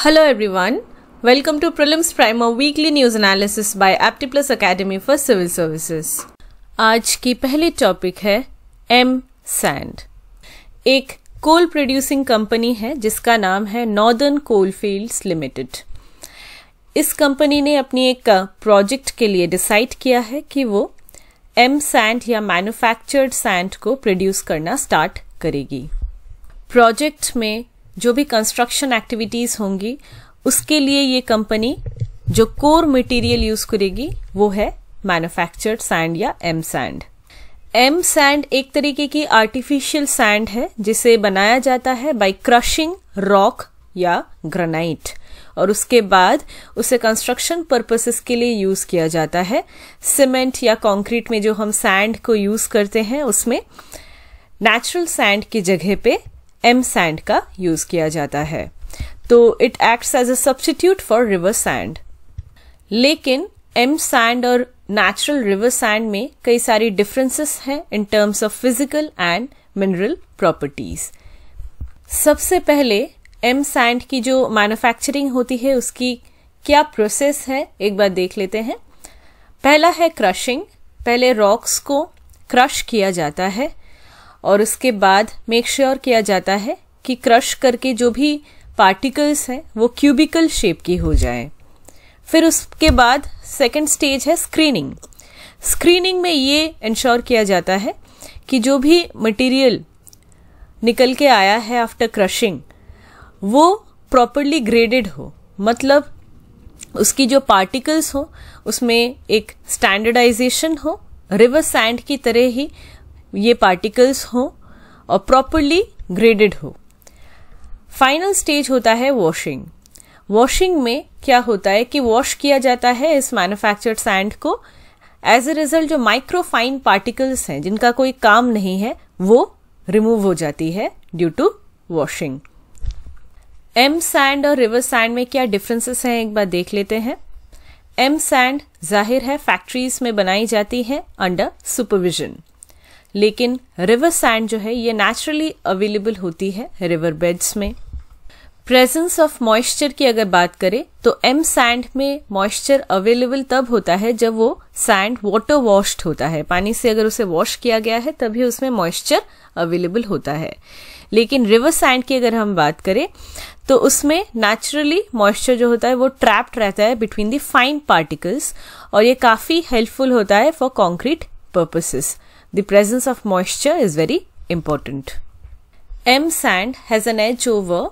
Hello, everyone. Welcome to Prelims Primer Weekly News Analysis by Aptiplus Academy for Civil Services. आज की पहली topic है M sand एक कोल producing company है, जिसका नाम है नॉर्दर्न कोलफील्ड्स लिमिटेड इस कंपनी ने अपनी एक प्रोजेक्ट के लिए डिसाइड किया है कि वो एम सैंड या मैन्युफैक्चर्ड सैंड को प्रोड्यूस करना स्टार्ट करेगी प्रोजेक्ट में जो भी कंस्ट्रक्शन एक्टिविटीज़ होंगी, उसके लिए ये कंपनी जो कोर मटेरियल यूज़ करेगी, वो है मैन्युफैक्चर्ड सैंड या एम सैंड एम सैंड एक तरीके की आर्टिफिशियल सैंड है, जिसे बनाया जाता है बाय क्रशिंग रॉक या ग्रेनाइट और उसके बाद उसे कंस्ट्रक्शन पर्पसेस के लिए यूज़ किया जाता है. सीमेंट या कंक्रीट में जो हम सैंड को यूज़ करते हैं, उसमें नेचुरल सैंड की जगह पे एम सैंड का यूज़ किया जाता है। तो it acts as a substitute for river sand लेकिन एम सैंड और नेचुरल रिवर सैंड में कई सारी डिफरेंसेस हैं in terms of physical and mineral properties सबसे पहले एम सैंड की जो मैन्युफैक्चरिंग होती है, उसकी क्या प्रोसेस है, एक बार देख लेते हैं। पहला है क्रशिंग पहले रॉक्स को क्रश किया जाता है। और उसके बाद मेक श्योर sure किया जाता है कि क्रश करके जो भी पार्टिकल्स हैं, वो क्यूबिकल शेप की हो जाए। फिर उसके बाद सेकंड स्टेज है स्क्रीनिंग स्क्रीनिंग में ये इंश्योर किया जाता है कि जो भी मटेरियल निकल के आया है आफ्टर क्रशिंग वो प्रॉपरली ग्रेडेड हो। मतलब उसकी जो पार्टिकल्स हो, उसमें एक स्टैंडर्डाइजेशन हो रिवर सैंड की तरह ही ये पार्टिकल्स हो और प्रॉपरली ग्रेडेड हो। फाइनल स्टेज होता है वॉशिंग वॉशिंग में क्या होता है कि वॉश किया जाता है इस मैन्युफैक्चर्ड सैंड को। एज ए रिज़ल्ट जो माइक्रोफाइन पार्टिकल्स हैं, जिनका कोई काम नहीं है, वो रिमूव हो जाती है due to washing M sand और रिवर सैंड में क्या डिफरेंसेस हैं, एक बार देख लेते हैं। एम सैंड ज़ाहिर है फैक्ट्रीज में बनाई जाती है अंडर सुपरविजन लेकिन रिवर सैंड जो है, ये नेचुरली अवेलेबल होती है रिवर बेड्स में। प्रेजेंस ऑफ़ मॉइस्चर की अगर बात करें तो एम सैंड में मॉइस्चर अवेलेबल तब होता है जब वो सैंड वाटर वॉश्ड होता है। पानी से अगर उसे वॉश किया गया है, तभी उसमें मॉइस्चर अवेलेबल होता है। लेकिन रिवर सैंड की अगर हम बात करें तो उसमें नेचुरली मॉइस्चर जो होता है, वो ट्रैप्ड रहता है बिटवीन द फाइन पार्टिकल्स और ये काफ़ी हेल्पफुल होता है for concrete purposes the presence of moisture is very important. M sand has an edge over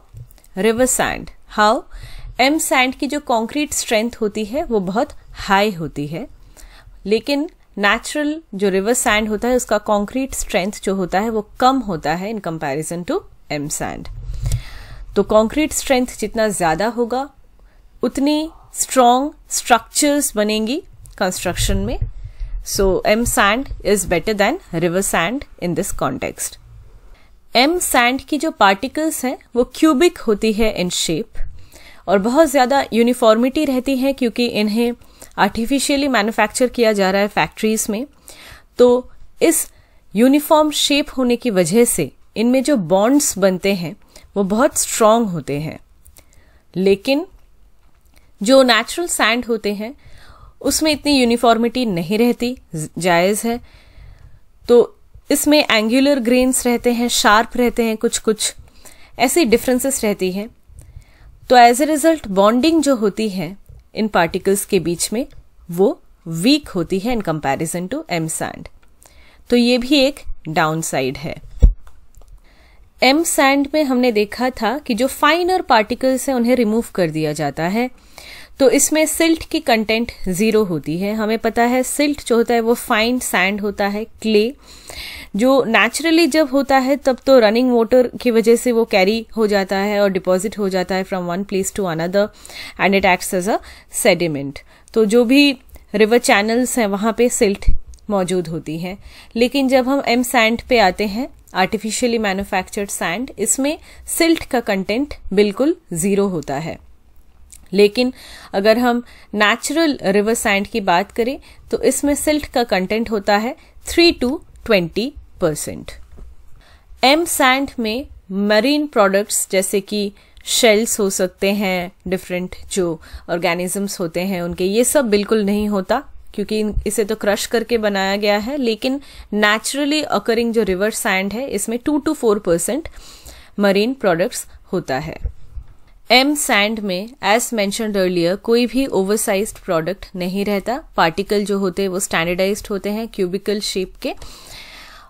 river sand. How? M sand की जो concrete strength होती है, वो बहुत high होती है लेकिन नेचुरल जो रिवर सैंड होता है, उसका कॉन्क्रीट स्ट्रेंथ जो होता है, वो कम होता है in comparison to M sand तो कॉन्क्रीट स्ट्रेंथ जितना ज़्यादा होगा, उतनी स्ट्रॉन्ग स्ट्रक्चर्स बनेंगी कंस्ट्रक्शन में So, M sand is better than river sand in this context. M sand की जो particles हैं, वो cubic होती है in shape और बहुत ज़्यादा यूनिफॉर्मिटी रहती है क्योंकि इन्हें आर्टिफिशियली मैन्युफैक्चर किया जा रहा है फैक्ट्रीज में तो इस यूनिफॉर्म शेप होने की वजह से इनमें जो बॉन्ड्स बनते हैं, वो बहुत स्ट्रांग होते हैं लेकिन जो नेचुरल सैंड होते हैं उसमें इतनी यूनिफॉर्मिटी नहीं रहती, जायज़ है। तो इसमें एंगुलर ग्रेन्स रहते हैं शार्प रहते हैं कुछ कुछ ऐसी डिफरेंसेस रहती हैं। तो एज ए रिज़ल्ट बॉन्डिंग जो होती है इन पार्टिकल्स के बीच में, वो वीक होती है in comparison to M sand तो ये भी एक डाउन साइड है। एम सैंड में हमने देखा था कि जो फाइनर पार्टिकल्स हैं, उन्हें रिमूव कर दिया जाता है। तो इसमें सिल्ट की कंटेंट ज़ीरो होती है। हमें पता है सिल्ट जो होता है वो फाइन सैंड होता है क्ले जो नेचुरली जब होता है तब तो रनिंग वाटर की वजह से वो कैरी हो जाता है और डिपॉजिट हो जाता है from one place to another and it acts as a sediment तो जो भी रिवर चैनल्स हैं, वहाँ पे सिल्ट मौजूद होती है। लेकिन जब हम एम सैंड पे आते हैं आर्टिफिशियली मैन्युफैक्चर्ड सैंड इसमें सिल्ट का कंटेंट बिल्कुल ज़ीरो होता है। लेकिन अगर हम नेचुरल रिवर सैंड की बात करें तो इसमें सिल्ट का कंटेंट होता है three to twenty percent M sand में मरीन प्रोडक्ट्स जैसे कि शेल्स हो सकते हैं डिफरेंट जो ऑर्गेनिजम्स होते हैं उनके, ये सब बिल्कुल नहीं होता, क्योंकि इसे तो क्रश करके बनाया गया है, लेकिन नेचुरली अकरिंग जो रिवर सैंड है, इसमें two to four percent marine products होता है। एम सैंड में एज मैंशनड अर्लियर कोई भी ओवरसाइज प्रोडक्ट नहीं रहता। पार्टिकल जो होते हैं, वो स्टैंडर्डाइज होते हैं क्यूबिकल शेप के।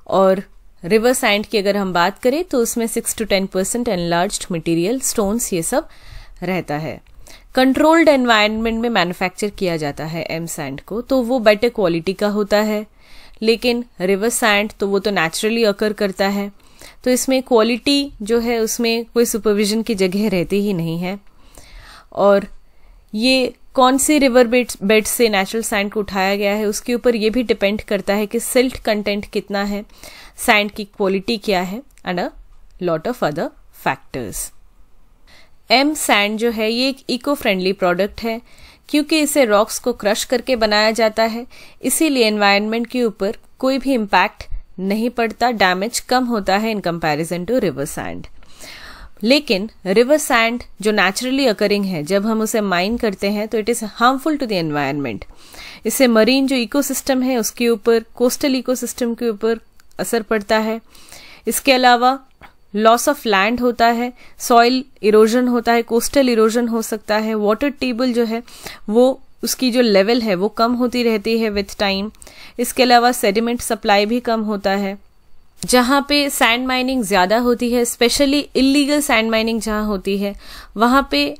और रिवर सैंड की अगर हम बात करें तो उसमें six to ten percent enlarge material stones ये सब रहता है। कंट्रोल्ड एनवायरनमेंट में मैन्युफैक्चर किया जाता है एम सैंड को तो वो बेटर क्वालिटी का होता है। लेकिन रिवर सैंड तो वो तो नेचुरली अकर करता है। तो इसमें क्वालिटी जो है, उसमें कोई सुपरविजन की जगह रहती ही नहीं है। और ये कौन से रिवर बेड बेड से नेचुरल सैंड को उठाया गया है, उसके ऊपर ये भी डिपेंड करता है कि सिल्ट कंटेंट कितना है सैंड की क्वालिटी क्या है and a lot of other factors M sand जो है, ये एक इको फ्रेंडली प्रोडक्ट है, क्योंकि इसे रॉक्स को क्रश करके बनाया जाता है। इसीलिए एनवायरनमेंट के ऊपर कोई भी इम्पैक्ट नहीं पड़ता डैमेज कम होता है in comparison to river sand लेकिन रिवर सैंड जो नेचुरली अकरिंग है, जब हम उसे माइन करते हैं तो it is harmful to the environment इससे मरीन जो इकोसिस्टम है, उसके ऊपर कोस्टल इकोसिस्टम के ऊपर असर पड़ता है. इसके अलावा लॉस ऑफ़ लैंड होता है सॉइल इरोजन होता है कोस्टल इरोजन हो सकता है वाटर टेबल जो है, वो उसकी जो लेवल है, वो कम होती रहती है विथ टाइम इसके अलावा सेडिमेंट सप्लाई भी कम होता है। जहाँ पे सैंड माइनिंग ज़्यादा होती है स्पेशली इलीगल सैंड माइनिंग जहाँ होती है, वहाँ पे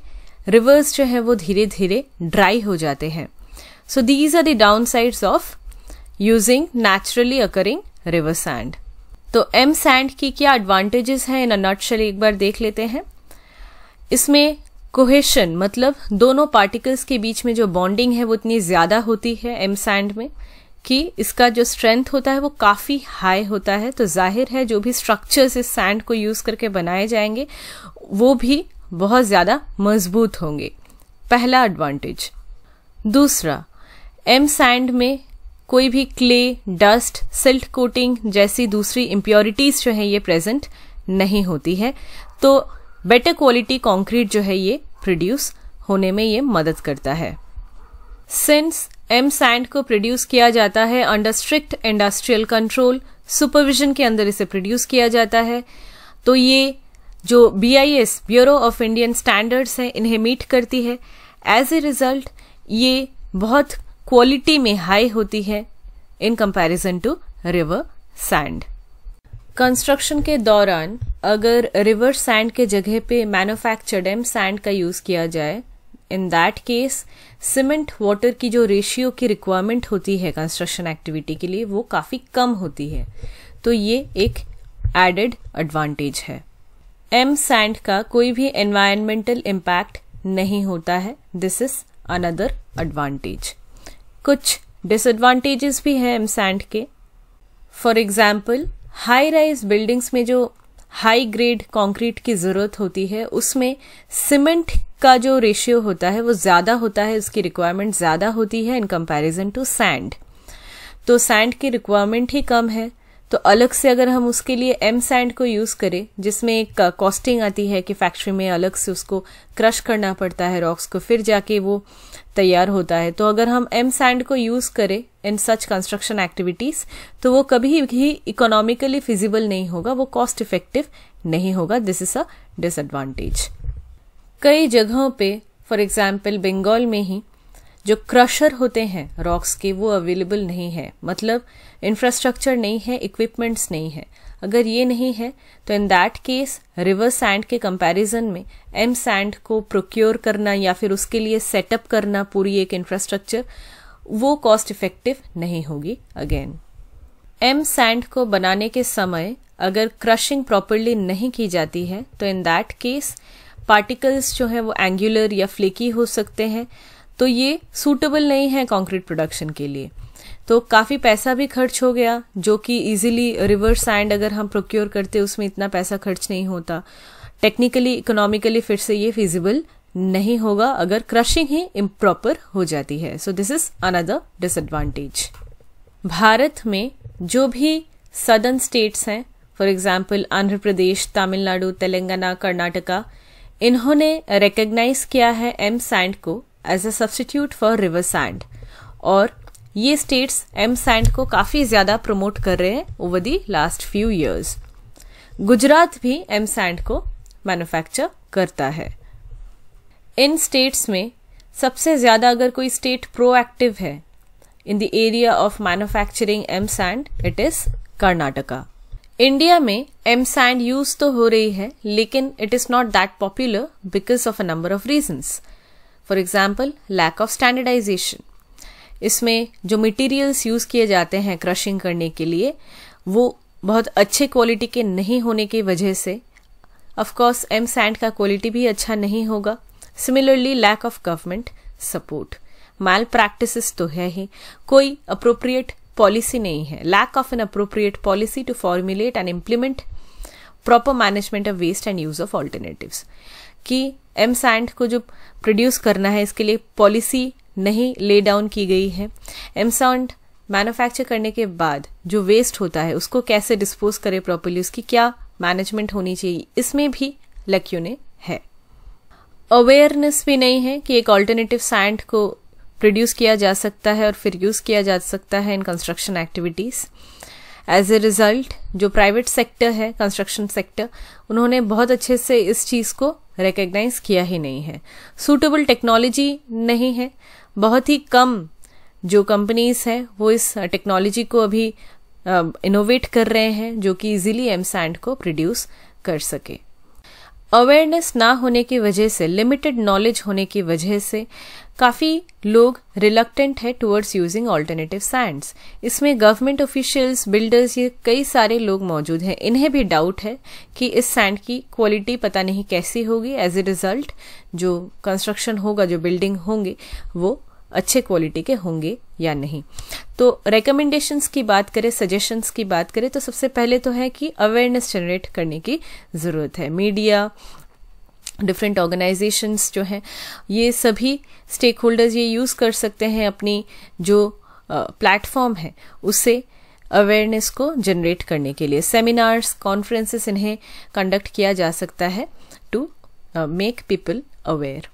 रिवर्स जो है, वो धीरे धीरे ड्राई हो जाते हैं। So these are the downsides of using naturally occurring river sand तो एम सैंड की क्या एडवांटेजेस हैं? इन नटशल एक बार देख लेते हैं। इसमें कोहेशन मतलब दोनों पार्टिकल्स के बीच में जो बॉन्डिंग है वो इतनी ज़्यादा होती है एम सैंड में कि इसका जो स्ट्रेंथ होता है वो काफ़ी हाई होता है। तो ज़ाहिर है जो भी स्ट्रक्चर्स इस सैंड को यूज़ करके बनाए जाएँगे, वो भी बहुत ज़्यादा मज़बूत होंगे। पहला एडवांटेज दूसरा एम सैंड में कोई भी क्ले डस्ट सिल्ट कोटिंग जैसी दूसरी इम्प्योरिटीज जो है ये प्रेजेंट नहीं होती है। तो बेटर क्वालिटी कंक्रीट जो है ये प्रोड्यूस होने में ये मदद करता है। सिंस एम सैंड को प्रोड्यूस किया जाता है under strict industrial control supervision के अंदर इसे प्रोड्यूस किया जाता है तो ये जो B I S bureau of Indian standards है, इन्हें मीट करती है। एज ए रिज़ल्ट ये बहुत क्वालिटी में हाई होती है in comparison to river sand construction के दौरान अगर रिवर सैंड के जगह पे मैन्युफैक्चर्ड एम सैंड का यूज़ किया जाए in that case cement water की जो रेशियो की रिक्वायरमेंट होती है कंस्ट्रक्शन एक्टिविटी के लिए, वो काफ़ी कम होती है। तो ये एक एडेड एडवांटेज है। एम सैंड का कोई भी एनवायरमेंटल इम्पैक्ट नहीं होता है। दिस इज़ अनदर एडवांटेज कुछ डिसएडवांटेजेस भी हैं एम सैंड के। For example high rise buildings में जो हाई ग्रेड कंक्रीट की ज़रूरत होती है, उसमें सीमेंट का जो रेशियो होता है, वो ज़्यादा होता है उसकी रिक्वायरमेंट ज़्यादा होती है इन कंपैरिजन टू सैंड तो सैंड की रिक्वायरमेंट ही कम है तो अलग से अगर हम उसके लिए एम सैंड को यूज़ करें, जिसमें एक कॉस्टिंग आती है कि फैक्ट्री में अलग से उसको क्रश करना पड़ता है रॉक्स को, फिर जाके वो तैयार होता है। तो अगर हम एम सैंड को यूज़ करें इन सच कंस्ट्रक्शन एक्टिविटीज़ तो वो कभी भी इकोनॉमिकली फिजिबल नहीं होगा, वो कॉस्ट इफ़ेक्टिव नहीं होगा। दिस इज़ अ डिसएडवांटेज कई जगहों पे फॉर एग्ज़ाम्पल बंगाल में ही जो क्रशर होते हैं रॉक्स के, वो अवेलेबल नहीं है। मतलब इंफ्रास्ट्रक्चर नहीं है इक्विपमेंट्स नहीं है। अगर ये नहीं है तो in that case river sand के कंपैरिजन में एम सैंड को प्रोक्योर करना या फिर उसके लिए सेटअप करना पूरी एक इंफ्रास्ट्रक्चर वो कॉस्ट इफ़ेक्टिव नहीं होगी अगेन एम सैंड को बनाने के समय, अगर क्रशिंग प्रॉपरली नहीं की जाती है तो इन दैट केस पार्टिकल्स जो है, वो एंगुलर या फ्लेकी हो सकते हैं। तो ये सूटेबल नहीं है कॉन्क्रीट प्रोडक्शन के लिए। तो काफ़ी पैसा भी खर्च हो गया, जो कि इजीली रिवर सैंड अगर हम प्रोक्योर करते, उसमें इतना पैसा खर्च नहीं होता। टेक्निकली इकोनॉमिकली फिर से ये फिजिबल नहीं होगा, अगर क्रशिंग ही इम्प्रॉपर हो जाती है। So this is another disadvantage Bharat में जो भी सदर्न स्टेट्स हैं फॉर एग्ज़ाम्पल आंध्र प्रदेश, तमिलनाडु, तेलंगाना, कर्नाटका, इन्होंने रिकग्नाइज किया है एम सैंड को as a substitute for river sand और ये स्टेट्स एम सैंड को काफ़ी ज़्यादा प्रमोट कर रहे हैं over the last few years Gujarat भी एम सैंड को मैन्युफैक्चर करता है। इन स्टेट्स में सबसे ज़्यादा अगर कोई स्टेट प्रोएक्टिव है in the area of manufacturing M sand it is Karnataka India में एम सैंड यूज़ तो हो रही है, लेकिन it is not that popular because of a number of reasons for example lack of standardisation इसमें जो materials use किए जाते हैं क्रशिंग करने के लिए, वो बहुत अच्छे क्वालिटी के नहीं होने की वजह से ऑफकोर्स एम सैंड का क्वालिटी भी अच्छा नहीं होगा। Similarly lack of government support malpractice तो है ही। कोई अप्रोप्रिएट पॉलिसी नहीं है। Lack of an appropriate policy to formulate and implement proper management of waste and use of alternatives कि एम सैंड को जो प्रोड्यूस करना है, इसके लिए पॉलिसी नहीं ले डाउन की गई है। एम सैंड मैन्युफैक्चर करने के बाद जो वेस्ट होता है, उसको कैसे डिस्पोज करे प्रॉपरली उसकी क्या मैनेजमेंट होनी चाहिए, इसमें भी लक्यूने है। अवेयरनेस भी नहीं है कि एक ऑल्टरनेटिव सैंड को प्रोड्यूस किया जा सकता है और फिर यूज़ किया जा सकता है in construction activities as a result जो प्राइवेट सेक्टर है कंस्ट्रक्शन सेक्टर उन्होंने बहुत अच्छे से इस चीज़ को रिकग्नाइज किया ही नहीं है। सूटेबल टेक्नोलॉजी नहीं है। बहुत ही कम जो कंपनीज़ हैं, वो इस टेक्नोलॉजी को अभी इनोवेट कर रहे हैं, जो कि इजीली एम सैंड को प्रोड्यूस कर सके। अवेयरनेस ना होने की वजह से लिमिटेड नॉलेज होने की वजह से काफ़ी लोग रिलक्टेंट है टुवर्ड्स यूजिंग ऑल्टरनेटिव सैंड्स इसमें गवर्नमेंट ऑफिशियल्स बिल्डर्स ये कई सारे लोग मौजूद हैं। इन्हें भी डाउट है कि इस सैंड की क्वालिटी पता नहीं कैसी होगी। एज ए रिज़ल्ट जो कंस्ट्रक्शन होगा, जो बिल्डिंग होंगे, वो अच्छे क्वालिटी के होंगे या नहीं। तो रिकमेंडेशंस की बात करें सजेशंस की बात करें तो सबसे पहले तो है कि अवेयरनेस जनरेट करने की ज़रूरत है। मीडिया डिफरेंट ऑर्गेनाइजेशंस जो हैं, ये सभी स्टेक होल्डर्स ये यूज़ कर सकते हैं अपनी जो प्लेटफॉर्म है उससे अवेयरनेस को जनरेट करने के लिए। सेमिनार्स कॉन्फ्रेंसेस इन्हें कंडक्ट किया जा सकता है टू मेक पीपल अवेयर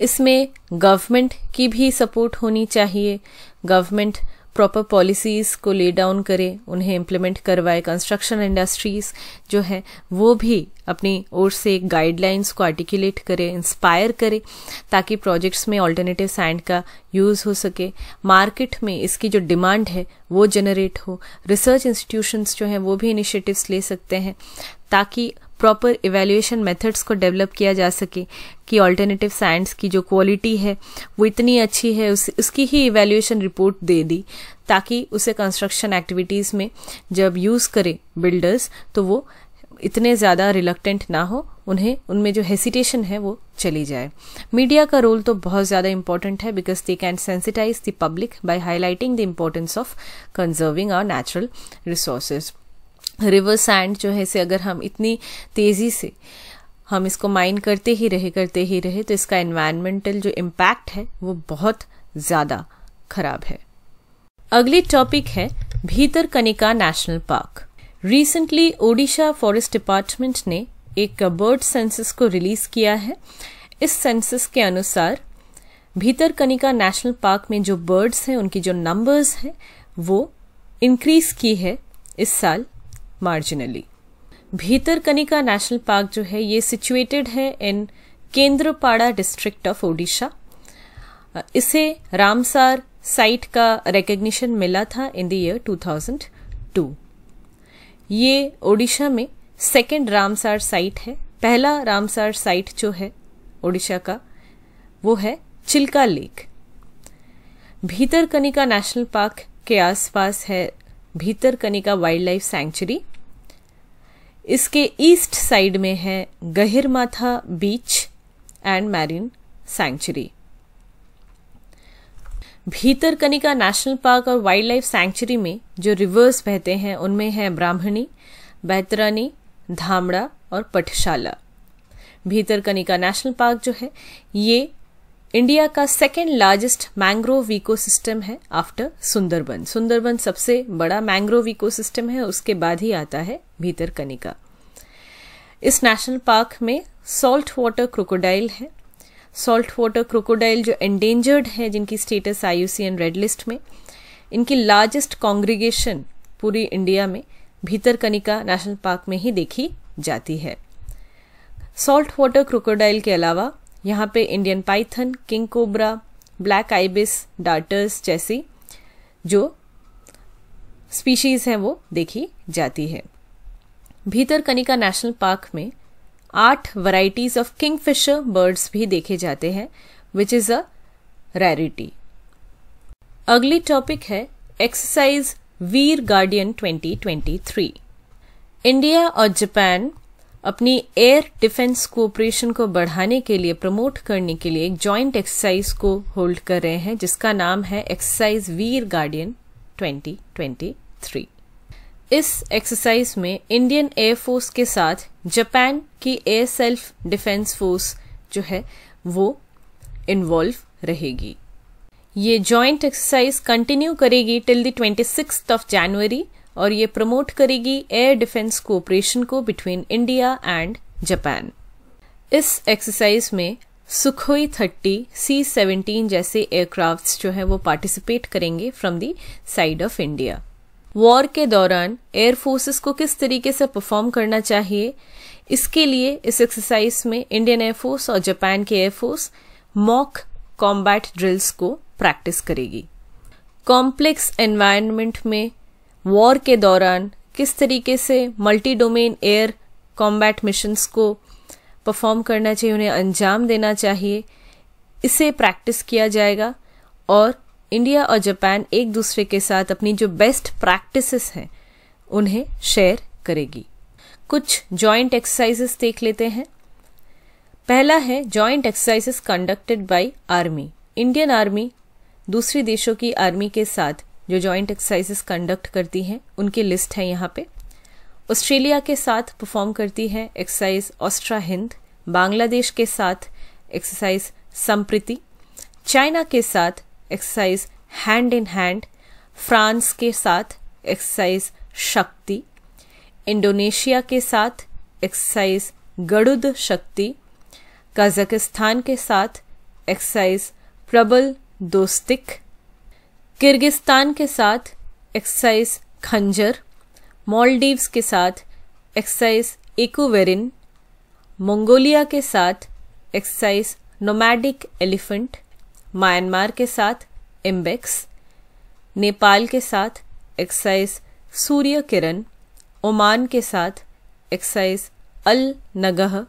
इसमें गवर्नमेंट की भी सपोर्ट होनी चाहिए। गवर्नमेंट प्रॉपर पॉलिसीज़ को ले डाउन करे, उन्हें इम्प्लीमेंट करवाए। कंस्ट्रक्शन इंडस्ट्रीज़ जो है, वो भी अपनी ओर से गाइडलाइंस को आर्टिकुलेट करे इंस्पायर करे, ताकि प्रोजेक्ट्स में ऑल्टरनेटिव सैंड का यूज़ हो सके। मार्केट में इसकी जो डिमांड है, वो जनरेट हो। रिसर्च इंस्टीट्यूशंस जो हैं, वो भी इनिशिएटिव्स ले सकते हैं, ताकि प्रॉपर इवेल्युएशन मेथड्स को डेवलप किया जा सके कि ऑल्टरनेटिव साइंस की जो क्वालिटी है वो इतनी अच्छी है उस, उसकी ही इवेल्युएशन रिपोर्ट दे दी ताकि उसे कंस्ट्रक्शन एक्टिविटीज़ में जब यूज़ करे बिल्डर्स तो वो इतने ज़्यादा रिलक्टेंट ना हो उन्हें उनमें जो हेसिटेशन है वो चली जाए। मीडिया का रोल तो बहुत ज़्यादा इंपॉर्टेंट है because they can sensitize the public by highlighting the importance of conserving our natural resources river sand जो है से अगर हम इतनी तेज़ी से हम इसको माइन करते ही रहे, करते ही रहे तो इसका एनवायरमेंटल जो इम्पैक्ट है, वो बहुत ज़्यादा खराब है। अगली टॉपिक है Bhitarkanika national park recently Odisha forest department ने एक बर्ड सेंसस को रिलीज़ किया है। इस सेंसस के अनुसार, भीतर कनिका नेशनल पार्क में जो बर्ड्स हैं, उनकी जो नंबर्स हैं, वो इंक्रीज की है इस साल। मार्जिनली भीतरकनिका नेशनल पार्क जो है, ये सिचुएटेड है in Kendrapara district of Odisha इसे रामसार साइट का रिकग्निशन मिला था इन द ईयर 2002 ये ओडिशा में सेकेंड रामसार साइट है. पहला रामसार साइट जो है ओडिशा का, वो है Chilika lake Bhitarkanika national park के आसपास है भीतरकनिका वाइल्ड लाइफ सेंचुरी इसके ईस्ट साइड में है Gahirmatha beach and marine sanctuary. Bhitarkanika national park और वाइल्ड लाइफ सैंक्चुरी में जो रिवर्स बहते हैं, उनमें है ब्राह्मणी, बैतरानी, धामड़ा और पठशाला। भीतरकनिका नेशनल पार्क जो है, ये इंडिया का सेकेंड लार्जेस्ट मैंग्रोव इकोसिस्टम है आफ्टर सुंदरबन। सुंदरबन सबसे बड़ा मैंग्रोव इकोसिस्टम है, उसके बाद ही आता है भीतर कनिका। इस नेशनल पार्क में सॉल्ट वाटर क्रोकोडाइल है। सॉल्ट वाटर क्रोकोडाइल जो एंडेंजर्ड है, जिनकी स्टेटस आईयूसीएन रेड लिस्ट में, इनकी लार्जेस्ट कांग्रीगेशन पूरी इंडिया में भीतरकनिका नेशनल पार्क में ही देखी जाती है। सॉल्ट वाटर क्रोकोडाइल के अलावा यहाँ पे Indian python king cobra black ibis darters जैसी जो स्पीशीज हैं वो देखी जाती है। भीतर कनिका नेशनल पार्क में आठ वैरायटीज ऑफ़ किंगफिशर बर्ड्स भी देखे जाते हैं विच इज़ अ रैरिटी अगली टॉपिक है एक्सरसाइज वीर गार्डियन 2023 इंडिया और जापान अपनी एयर डिफेंस कोऑपरेशन को बढ़ाने के लिए, प्रमोट करने के लिए एक जॉइंट एक्सरसाइज को होल्ड कर रहे हैं, जिसका नाम है एक्सरसाइज वीर गार्डियन 2023 इस एक्सरसाइज में इंडियन एयरफोर्स के साथ जापान की एयर सेल्फ डिफेंस फोर्स जो है, वो इन्वॉल्व रहेगी। ये जॉइंट एक्सरसाइज कंटिन्यू करेगी till the twenty of January और ये प्रमोट करेगी एयर डिफेंस कोऑपरेशन को बिटवीन इंडिया एंड जापान इस एक्सरसाइज में सुखोई थर्टी सी सेवनटीन जैसे एयरक्राफ्ट जो है वो पार्टिसिपेट करेंगे from the side of India war के दौरान एयर फोर्सेस को किस तरीके से परफॉर्म करना चाहिए? इसके लिए इस एक्सरसाइज में इंडियन एयरफोर्स और जापान के air force mock combat drills को प्रैक्टिस करेगी. कॉम्प्लेक्स एनवायरनमेंट में वॉर के दौरान किस तरीके से multi domain air combat missions को परफॉर्म करना चाहिए, उन्हें अंजाम देना चाहिए, इसे प्रैक्टिस किया जाएगा और इंडिया और जापान एक दूसरे के साथ अपनी जो बेस्ट प्रैक्टिसेस हैं, उन्हें शेयर करेगी। कुछ जॉइंट एक्सरसाइजेस देख लेते हैं। पहला है joint exercises conducted by army Indian army दूसरी देशों की आर्मी के साथ जो जॉइंट एक्सरसाइजेस कंडक्ट करती हैं, उनकी लिस्ट है यहाँ पे। ऑस्ट्रेलिया के साथ परफॉर्म करती है एक्सरसाइज ऑस्ट्रा हिंद बांग्लादेश के साथ एक्सरसाइज संप्रीति चाइना के साथ exercise hand in hand France के साथ एक्सरसाइज शक्ति इंडोनेशिया के साथ एक्सरसाइज गड़ुद शक्ति कजाकिस्तान के साथ एक्सरसाइज प्रबल दोस्तिक किर्गिस्तान के साथ एक्सरसाइज खंजर मॉलडीव्स के साथ एक्सरसाइज इकोवेरिन, मंगोलिया के साथ एक्सरसाइज नोमैडिक एलिफेंट, म्यांमार के साथ एम्बेक्स नेपाल के साथ एक्सरसाइज सूर्य किरण, ओमान के साथ एक्सरसाइज अल नगह,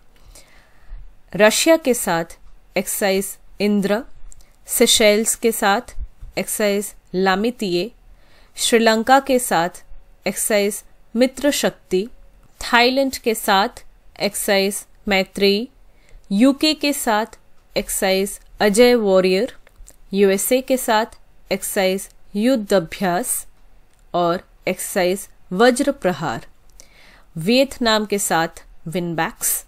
रशिया के साथ एक्सरसाइज इंद्र, सेशेल्स के साथ एक्सरसाइज लामितिये श्रीलंका के साथ एक्साइज मित्र शक्ति थाईलैंड के साथ एक्साइज मैत्री, यूके के साथ एक्साइज अजय वॉरियर, यूएसए के साथ एक्साइज युद्ध अभ्यास और एक्साइज वज्र प्रहार वियतनाम के साथ विनबैक्स।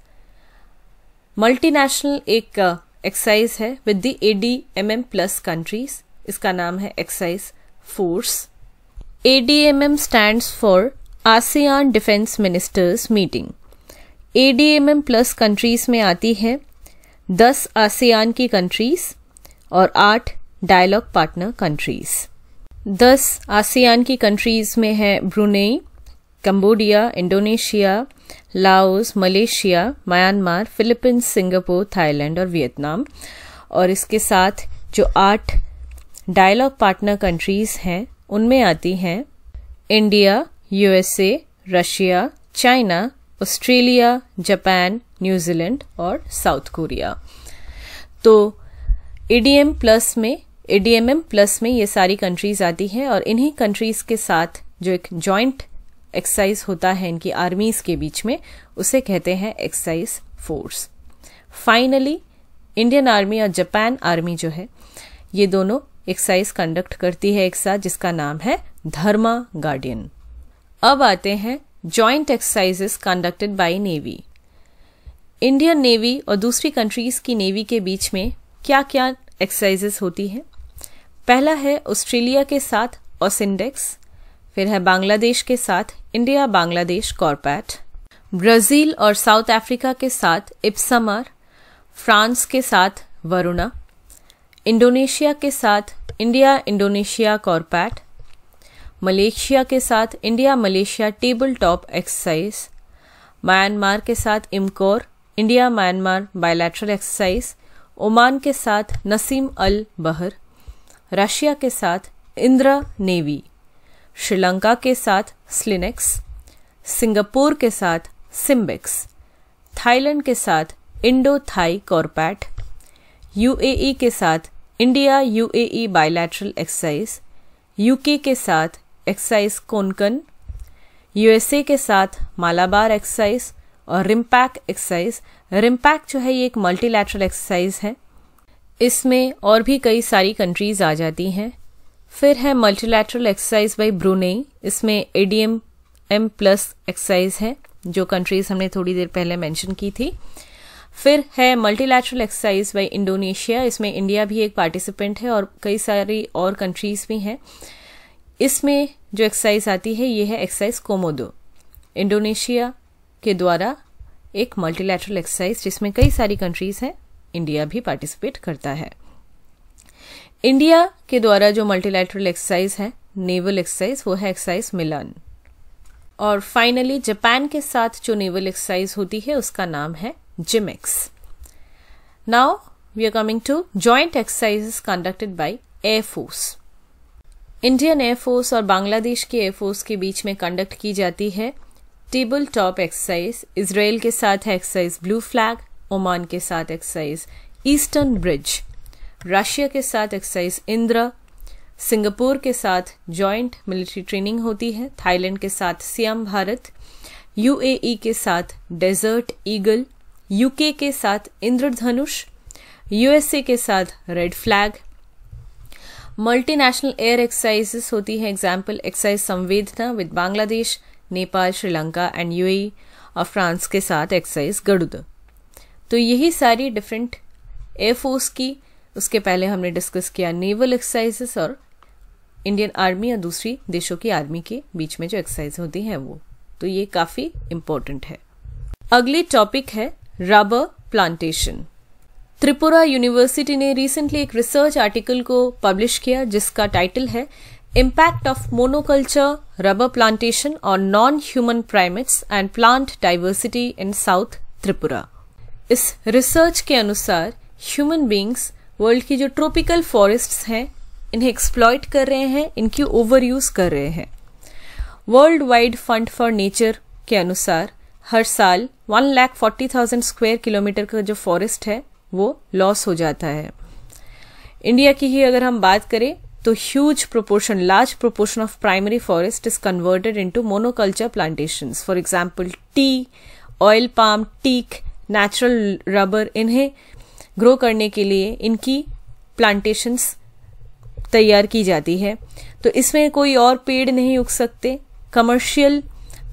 मल्टीनेशनल एक एक्साइज है with the A D M M plus countries इसका नाम है exercise force. A D M M stand for ASEAN defence ministers meeting A D M M plus countries में आती है, दस आसियान की कंट्रीज़ और आठ डायलॉग पार्टनर कंट्रीज़ दस आसियान की कंट्रीज़ में है Brunei Cambodia Indonesia Laos Malaysia Myanmar Philippines Singapore Thailand और वियतनाम और इसके साथ जो आठ डायलॉग पार्टनर कंट्रीज़ हैं, उनमें आती हैं India USA Russia China Australia Japan New Zealand और साउथ कोरिया तो एडीएम प्लस में एडीएमएम प्लस में ये सारी कंट्रीज़ आती हैं और इन्हीं कंट्रीज़ के साथ जो एक जॉइंट एक्सरसाइज होता है इनकी आर्मीज के बीच में, उसे कहते हैं exercise force finally Indian army और जापान आर्मी जो है, ये दोनों एक्सरसाइज कंडक्ट करती है एक साथ, जिसका नाम है धर्मा गार्डियन अब आते हैं joint exercises conducted by navy Indian navy और दूसरी कंट्रीज़ की नेवी के बीच में क्या क्या एक्सरसाइजेस होती हैं? पहला है ऑस्ट्रेलिया के साथ ऑसिंडेक्स फिर है बांग्लादेश के साथ इंडिया बांग्लादेश कॉर्पैट ब्राज़ील और साउथ अफ्रीका के साथ इप्समर फ्रांस के साथ वरुणा इंडोनेशिया के साथ इंडिया इंडोनेशिया कॉरपैट, मलेशिया के साथ India Malaysia table top exercise, Myanmar के साथ IMCOR, India Myanmar bilateral exercise, Oman के साथ नसीम अल बहर, रशिया के साथ इंद्रा नेवी, श्रीलंका के साथ स्लिनेक्स, सिंगापुर के साथ सिम्बिक्स, थाईलैंड के साथ इंडो थाई कॉर्पैट यूएई के साथ India UAE bilateral exercise UK के साथ एक्सरसाइज कोनकन यूएसए के साथ मालाबार एक्सरसाइज और रिम्पैक एक्सरसाइज रिम्पैक जो है ये एक मल्टीलैटरल एक्सरसाइज है। इसमें और भी कई सारी कंट्रीज़ आ जाती हैं। फिर है मल्टीलैटरल एक्सरसाइज बाई ब्रूनेई इसमें एडीएम एम प्लस एक्सरसाइज है, जो कंट्रीज़ हमने थोड़ी देर पहले मेंशन की थी। फिर है मल्टीलैटरल एक्सरसाइज बाई इंडोनेशिया इसमें इंडिया भी एक पार्टिसिपेंट है और कई सारी और कंट्रीज़ भी हैं। इसमें जो एक्सरसाइज आती है, ये है एक्सरसाइज कोमोदो इंडोनेशिया के द्वारा एक मल्टीलैटरल एक्सरसाइज जिसमें कई सारी कंट्रीज़ हैं इंडिया भी पार्टिसिपेट करता है। इंडिया के द्वारा जो मल्टीलैटरल एक्सरसाइज है नेवल एक्सरसाइज वो है एक्सरसाइज मिलान और फाइनली जापान के साथ जो नेवल एक्सरसाइज होती है, उसका नाम है JIMEX now we are coming to joint exercises conducted by air force Indian air force और बांग्लादेश की एयरफोर्स के बीच में कंडक्ट की जाती है टेबल टॉप एक्सरसाइज इसराइल के साथ है एक्सरसाइज ब्लू फ्लैग ओमान के साथ एक्सरसाइज ईस्टर्न ब्रिज रशिया के साथ एक्सरसाइज इंद्र सिंगापुर के साथ जॉइंट मिलिट्री ट्रेनिंग होती है थाईलैंड के साथ सियाम भारत यूएई के साथ डेजर्ट ईगल यूके के साथ इंद्रधनुष यूएसए के साथ red flag multinational air exercises होती है example exercise Samvedna with Bangladesh, Nepal, Sri Lanka and UAE और फ्रांस के साथ एक्सरसाइज गरुद तो यही सारी डिफरेंट एयरफोर्स की, उसके पहले हमने डिस्कस किया नेवल एक्सरसाइजेस और इंडियन आर्मी या दूसरी देशों की आर्मी के बीच में जो एक्सरसाइज होती हैं वो. तो ये काफ़ी इंपॉर्टेंट है. अगली टॉपिक है रबर प्लांटेशन त्रिपुरा यूनिवर्सिटी ने रिसेंटली एक रिसर्च आर्टिकल को पब्लिश किया, जिसका टाइटल है impact of monoculture rubber plantation और non human primates and plant diversity in south Tripura इस रिसर्च के अनुसार ह्यूमन बींग्स वर्ल्ड की जो ट्रोपिकल फॉरेस्ट्स हैं, इन्हें एक्सप्लॉइट कर रहे हैं, इनकी ओवर यूज़ कर रहे हैं। World wide fund for nature के अनुसार हर साल one lakh forty thousand square kilometre का जो फॉरेस्ट है, वो लॉस हो जाता है। इंडिया की ही अगर हम बात करें तो huge proportion large proportion of primary forest is converted into monoculture plantation for example tea oil palm teak natural rubber इन्हें ग्रो करने के लिए इनकी प्लांटेशंस तैयार की जाती है। तो इसमें कोई और पेड़ नहीं उग सकते। कमर्शियल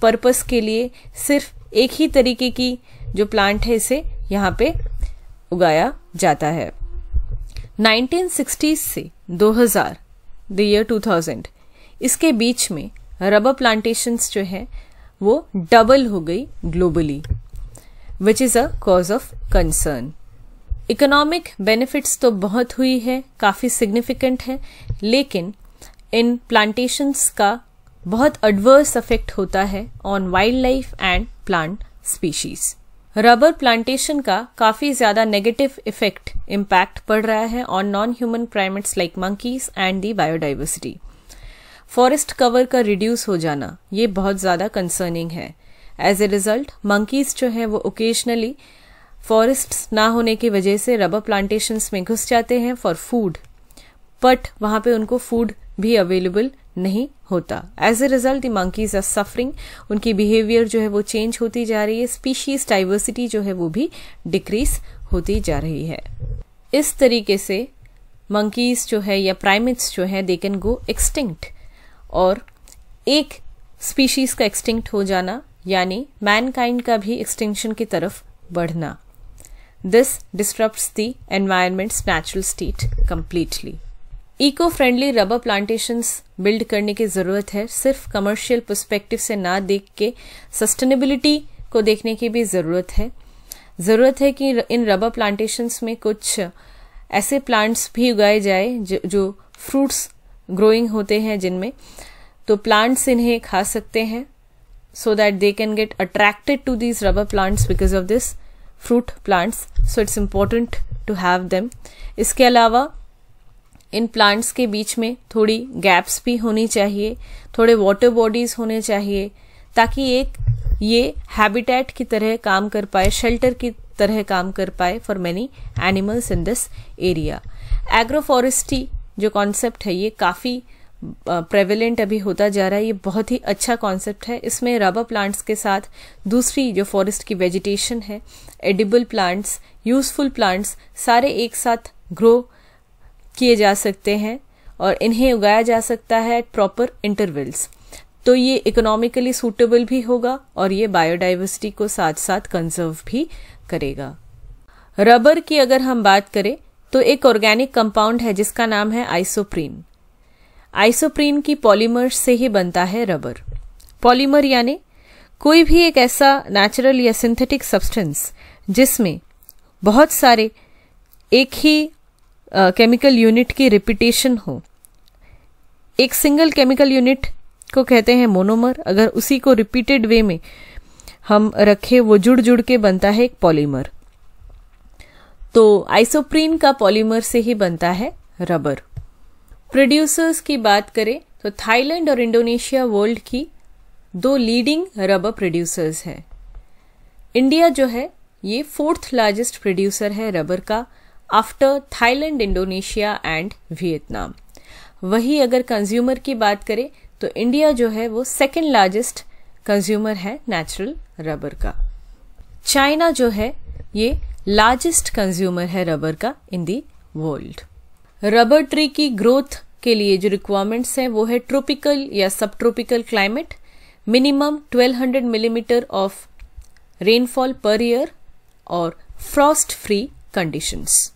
पर्पस के लिए सिर्फ़ एक ही तरीके की जो प्लांट है इसे यहाँ पे उगाया जाता है। 1960 से 2000 द ईयर 2000 इसके बीच में रबर प्लांटेशंस जो है, वो डबल हो गई globally which is a cause of concern economic benefits तो बहुत हुई है, काफ़ी सिग्निफिकेंट है, लेकिन इन प्लांटेशंस का बहुत एडवर्स इफ़ेक्ट होता है on wild life and plant species rubber plantation का काफ़ी ज़्यादा नेगेटिव इफ़ेक्ट इम्पैक्ट पड़ रहा है on non human primates like monkeys and the biodiversity forest cover का रिड्यूस हो जाना, ये बहुत ज़्यादा कंसर्निंग है. एज ए रिज़ल्ट मंकीज जो है वो ओकेजनली फॉरेस्ट ना होने की वजह से रबर प्लांटेशन में घुस जाते हैं फॉर फ़ूड बट वहाँ पे उनको फ़ूड भी अवेलेबल नहीं होता। As a result the monkeys are suffering उनकी बिहेवियर जो है वो चेंज होती जा रही है। स्पीशीज डाइवर्सिटी जो है वो भी डिक्रीज होती जा रही है। इस तरीके से मंकीज जो है या प्राइमेट्स जो है दे कैन गो एक्सटिंक्ट और एक स्पीशीज का एक्सटिंक्ट हो जाना, यानी मैनकाइंड का भी एक्सटिंक्शन की तरफ़ बढ़ना। This disturbs the environment's natural state completely eco friendly rubber plantations build करने की ज़रूरत है। सिर्फ़ कमर्शियल पर्सपेक्टिव से ना देख के सस्टेनेबिलिटी को देखने की भी ज़रूरत है। ज़रूरत है कि इन रबर प्लांटेशंस में कुछ ऐसे प्लांट्स भी उगाए जाए जो, फ्रूट्स ग्रोइंग होते हैं जिनमें। तो प्लांट्स इन्हें खा सकते हैं so that they can get attracted to these rubber plants because of this fruit plants so it's important to have them इसके अलावा इन प्लांट्स के बीच में थोड़ी गैप्स भी होनी चाहिए, थोड़े वाटर बॉडीज होने चाहिए, ताकि एक ये हैबिटेट की तरह काम कर पाए शेल्टर की तरह काम कर पाए for many animals in this area agroforestry जो कॉन्सेप्ट है, ये काफ़ी प्रेवलेंट अभी होता जा रहा है, ये बहुत ही अच्छा कॉन्सेप्ट है। इसमें रबर प्लांट्स के साथ दूसरी जो फॉरेस्ट की वेजिटेशन है एडिबल प्लांट्स यूजफुल प्लांट्स सारे एक साथ ग्रो किए जा सकते हैं और इन्हें उगाया जा सकता है एट प्रॉपर इंटरवल्स तो ये इकोनॉमिकली सूटेबल भी होगा और ये बायोडाइवर्सिटी को साथ साथ कंजर्व भी करेगा. रबर की अगर हम बात करें तो एक ऑर्गेनिक कंपाउंड है जिसका नाम है आइसोप्रीन आइसोप्रीन की पॉलीमर से ही बनता है रबर पॉलीमर यानी कोई भी एक ऐसा नेचुरल या सिंथेटिक सब्सटेंस जिसमें बहुत सारे एक ही केमिकल यूनिट की रिपीटेशन हो। एक सिंगल केमिकल यूनिट को कहते हैं मोनोमर अगर उसी को रिपीटेड वे में हम रखें, वो जुड़ जुड़ के बनता है एक पॉलीमर तो आइसोप्रीन का पॉलीमर से ही बनता है रबर प्रोड्यूसर्स की बात करें तो थाईलैंड और इंडोनेशिया वर्ल्ड की दो लीडिंग रबर प्रोड्यूसर्स हैं। इंडिया जो है, ये फोर्थ लार्जेस्ट प्रोड्यूसर है रबर का। After Thailand Indonesia and Vietnam वही अगर कंज्यूमर की बात करें तो इंडिया जो है वो सेकेंड लार्जेस्ट कंज्यूमर है नेचुरल रबर का। चाइना जो है, ये लार्जेस्ट कंज्यूमर है रबर का in the world rubber tree की ग्रोथ के लिए जो रिक्वायरमेंट्स हैं, वो है ट्रोपिकल या sub tropical climate minimum 1200 millimetre of rainfall per year और फ्रॉस्ट फ्री कंडीशंस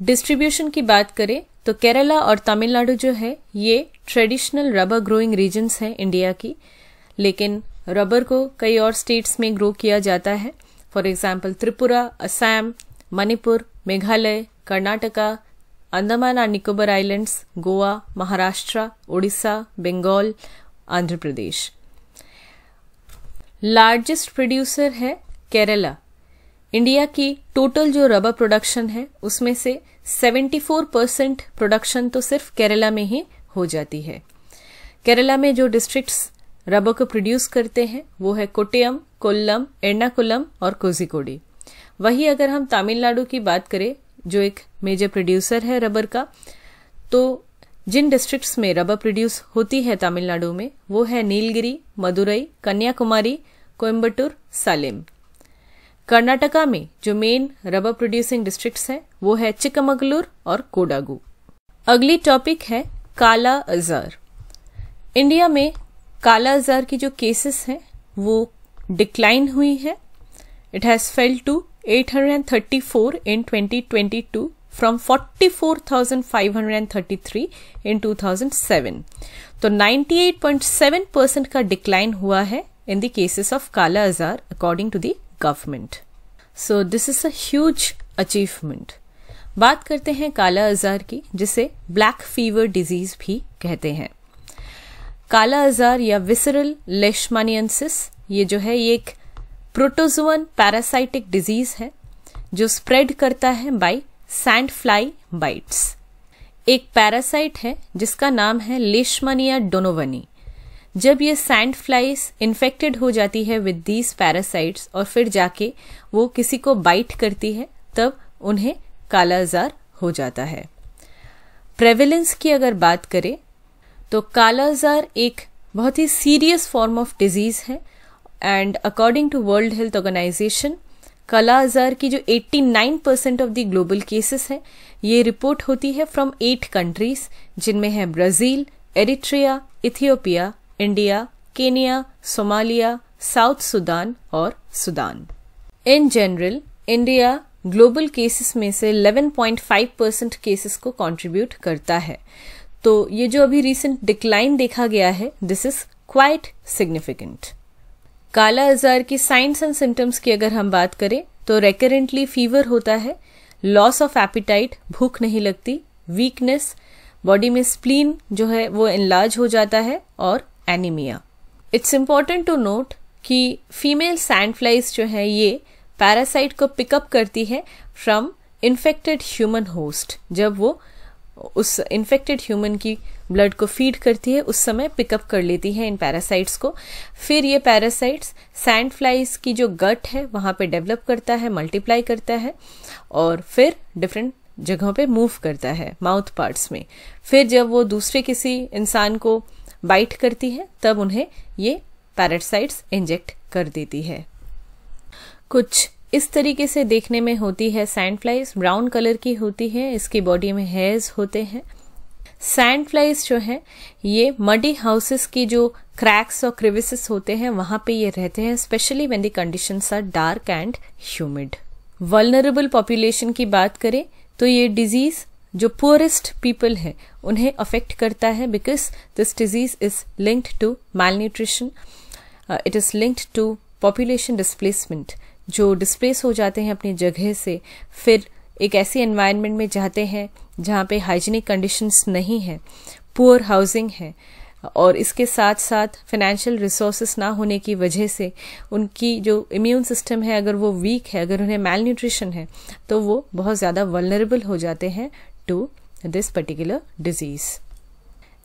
डिस्ट्रीब्यूशन की बात करें तो केरला और तमिलनाडु जो है, ये ट्रेडिशनल रबर ग्रोइंग रीजन्स हैं इंडिया की। लेकिन रबर को कई और स्टेट्स में ग्रो किया जाता है। फॉर एग्ज़ाम्पल त्रिपुरा, असम, मणिपुर, मेघालय, कर्नाटका अंडमान और Nicobar islands Goa, Maharashtra, Odisha, Bengal, Andhra Pradesh. Largest producer है केरला। इंडिया की टोटल जो रबर प्रोडक्शन है, उसमें से 74 परसेंट प्रोडक्शन तो सिर्फ़ केरला में ही हो जाती है। केरला में जो डिस्ट्रिक्ट्स रबर को प्रोड्यूस करते हैं, वो है कोट्टयम, कोल्लम, एर्नाकुलम और कोजिकोडी वही अगर हम तमिलनाडु की बात करें, जो एक मेजर प्रोड्यूसर है रबर का तो जिन डिस्ट्रिक्ट्स में रबर प्रोड्यूस होती है तमिलनाडु में, वो है नीलगिरी, मदुरई, कन्याकुमारी कोयम्बटूर सालेम। कर्नाटका में जो मेन रबर प्रोड्यूसिंग डिस्ट्रिक्ट्स हैं वो है चिकमगलूर और कोडागू। अगली टॉपिक है काला अजार। इंडिया में काला अजार की जो केसेस हैं वो डिक्लाइन हुई है। It has fell to 834 in 2022 from 44,533 in 2007. तो 98.7 परसेंट का डिक्लाइन हुआ है in the cases of kala azar according to the government so this is a huge achievement बात करते हैं काला आजार की, जिसे ब्लैक फीवर डिज़ीज़ भी कहते हैं। काला आजार या विसरल लेशमानियंसिस ये जो है, ये एक प्रोटोजोअन पैरासाइटिक डिज़ीज़ है, जो स्प्रेड करता है बाय सैंड फ्लाई बाइट्स एक पैरासाइट है, जिसका नाम है लेशमानिया डोनोवनी जब ये सैंड फ्लाइज इन्फेक्टेड हो जाती है विद दीज पैरासाइट्स और फिर जाके वो किसी को बाइट करती है, तब उन्हें कालाजार हो जाता है। प्रेवलेंस की अगर बात करें तो कालाजार एक बहुत ही सीरियस फॉर्म ऑफ़ डिज़ीज़ है and according to world health organization kala azar की जो 89 percent of the global cases है, ये रिपोर्ट होती है फ्रॉम एट कंट्रीज़ जिनमें है Brazil Eritrea Ethiopia India, Kenya, Somalia, South Sudan और Sudan. In general India global cases में से 11.5 परसेंट केसेस को कंट्रीब्यूट करता है। तो ये जो अभी रिसेंट डिक्लाइन देखा गया है दिस इज़ क्वाइट सिग्निफिकेंट काला आजार की साइंस एंड सिम्टम्स की अगर हम बात करें तो रेकरेंटली फीवर होता है लॉस ऑफ़ एपिटाइट भूख नहीं लगती वीकनेस बॉडी में स्प्लीन जो है, वो इनलार्ज हो जाता है और anaemia it's important to note कि फीमेल सैंड फ्लाइज जो है, ये पैरासाइट को पिकअप करती है फ्रॉम इन्फेक्टेड ह्यूमन होस्ट जब वो उस इन्फेक्टेड ह्यूमन की ब्लड को फ़ीड करती है, उस समय पिकअप कर लेती है इन पैरासाइट्स को। फिर ये पैरासाइट्स सैंड फ्लाइज की जो गट है, वहाँ पे डेवलप करता है मल्टीप्लाई करता है और फिर डिफरेंट जगहों पे मूव करता है माउथ पार्ट्स में। फिर जब वो दूसरे किसी इंसान को बाइट करती है, तब उन्हें ये पैरासाइट्स इंजेक्ट कर देती है। कुछ इस तरीके से देखने में होती है सैंड फ्लाइज ब्राउन कलर की होती है, इसकी बॉडी में हेयर्स होते हैं। सैंड फ्लाइज जो है, ये मडी हाउसेस की जो क्रैक्स और क्रिविसेस होते हैं, वहाँ पे ये रहते हैं specially when the condition are dark and humid vulnerable population की बात करें तो ये डिज़ीज़ जो पुअरेस्ट पीपल है, उन्हें अफेक्ट करता है because this disease is linked to malnutrition it is linked to population displacement जो डिस्प्लेस हो जाते हैं अपनी जगह से, फिर एक ऐसी एनवायरनमेंट में जाते हैं जहाँ पे हाइजीनिक कंडीशंस नहीं है पुअर हाउसिंग है, और इसके साथ साथ फाइनेंशियल रिसोर्सेस ना होने की वजह से उनकी जो इम्यून सिस्टम है, अगर वो वीक है, अगर उन्हें मेल न्यूट्रिशन है तो वो बहुत ज़्यादा वलनरेबल हो जाते हैं to this particular disease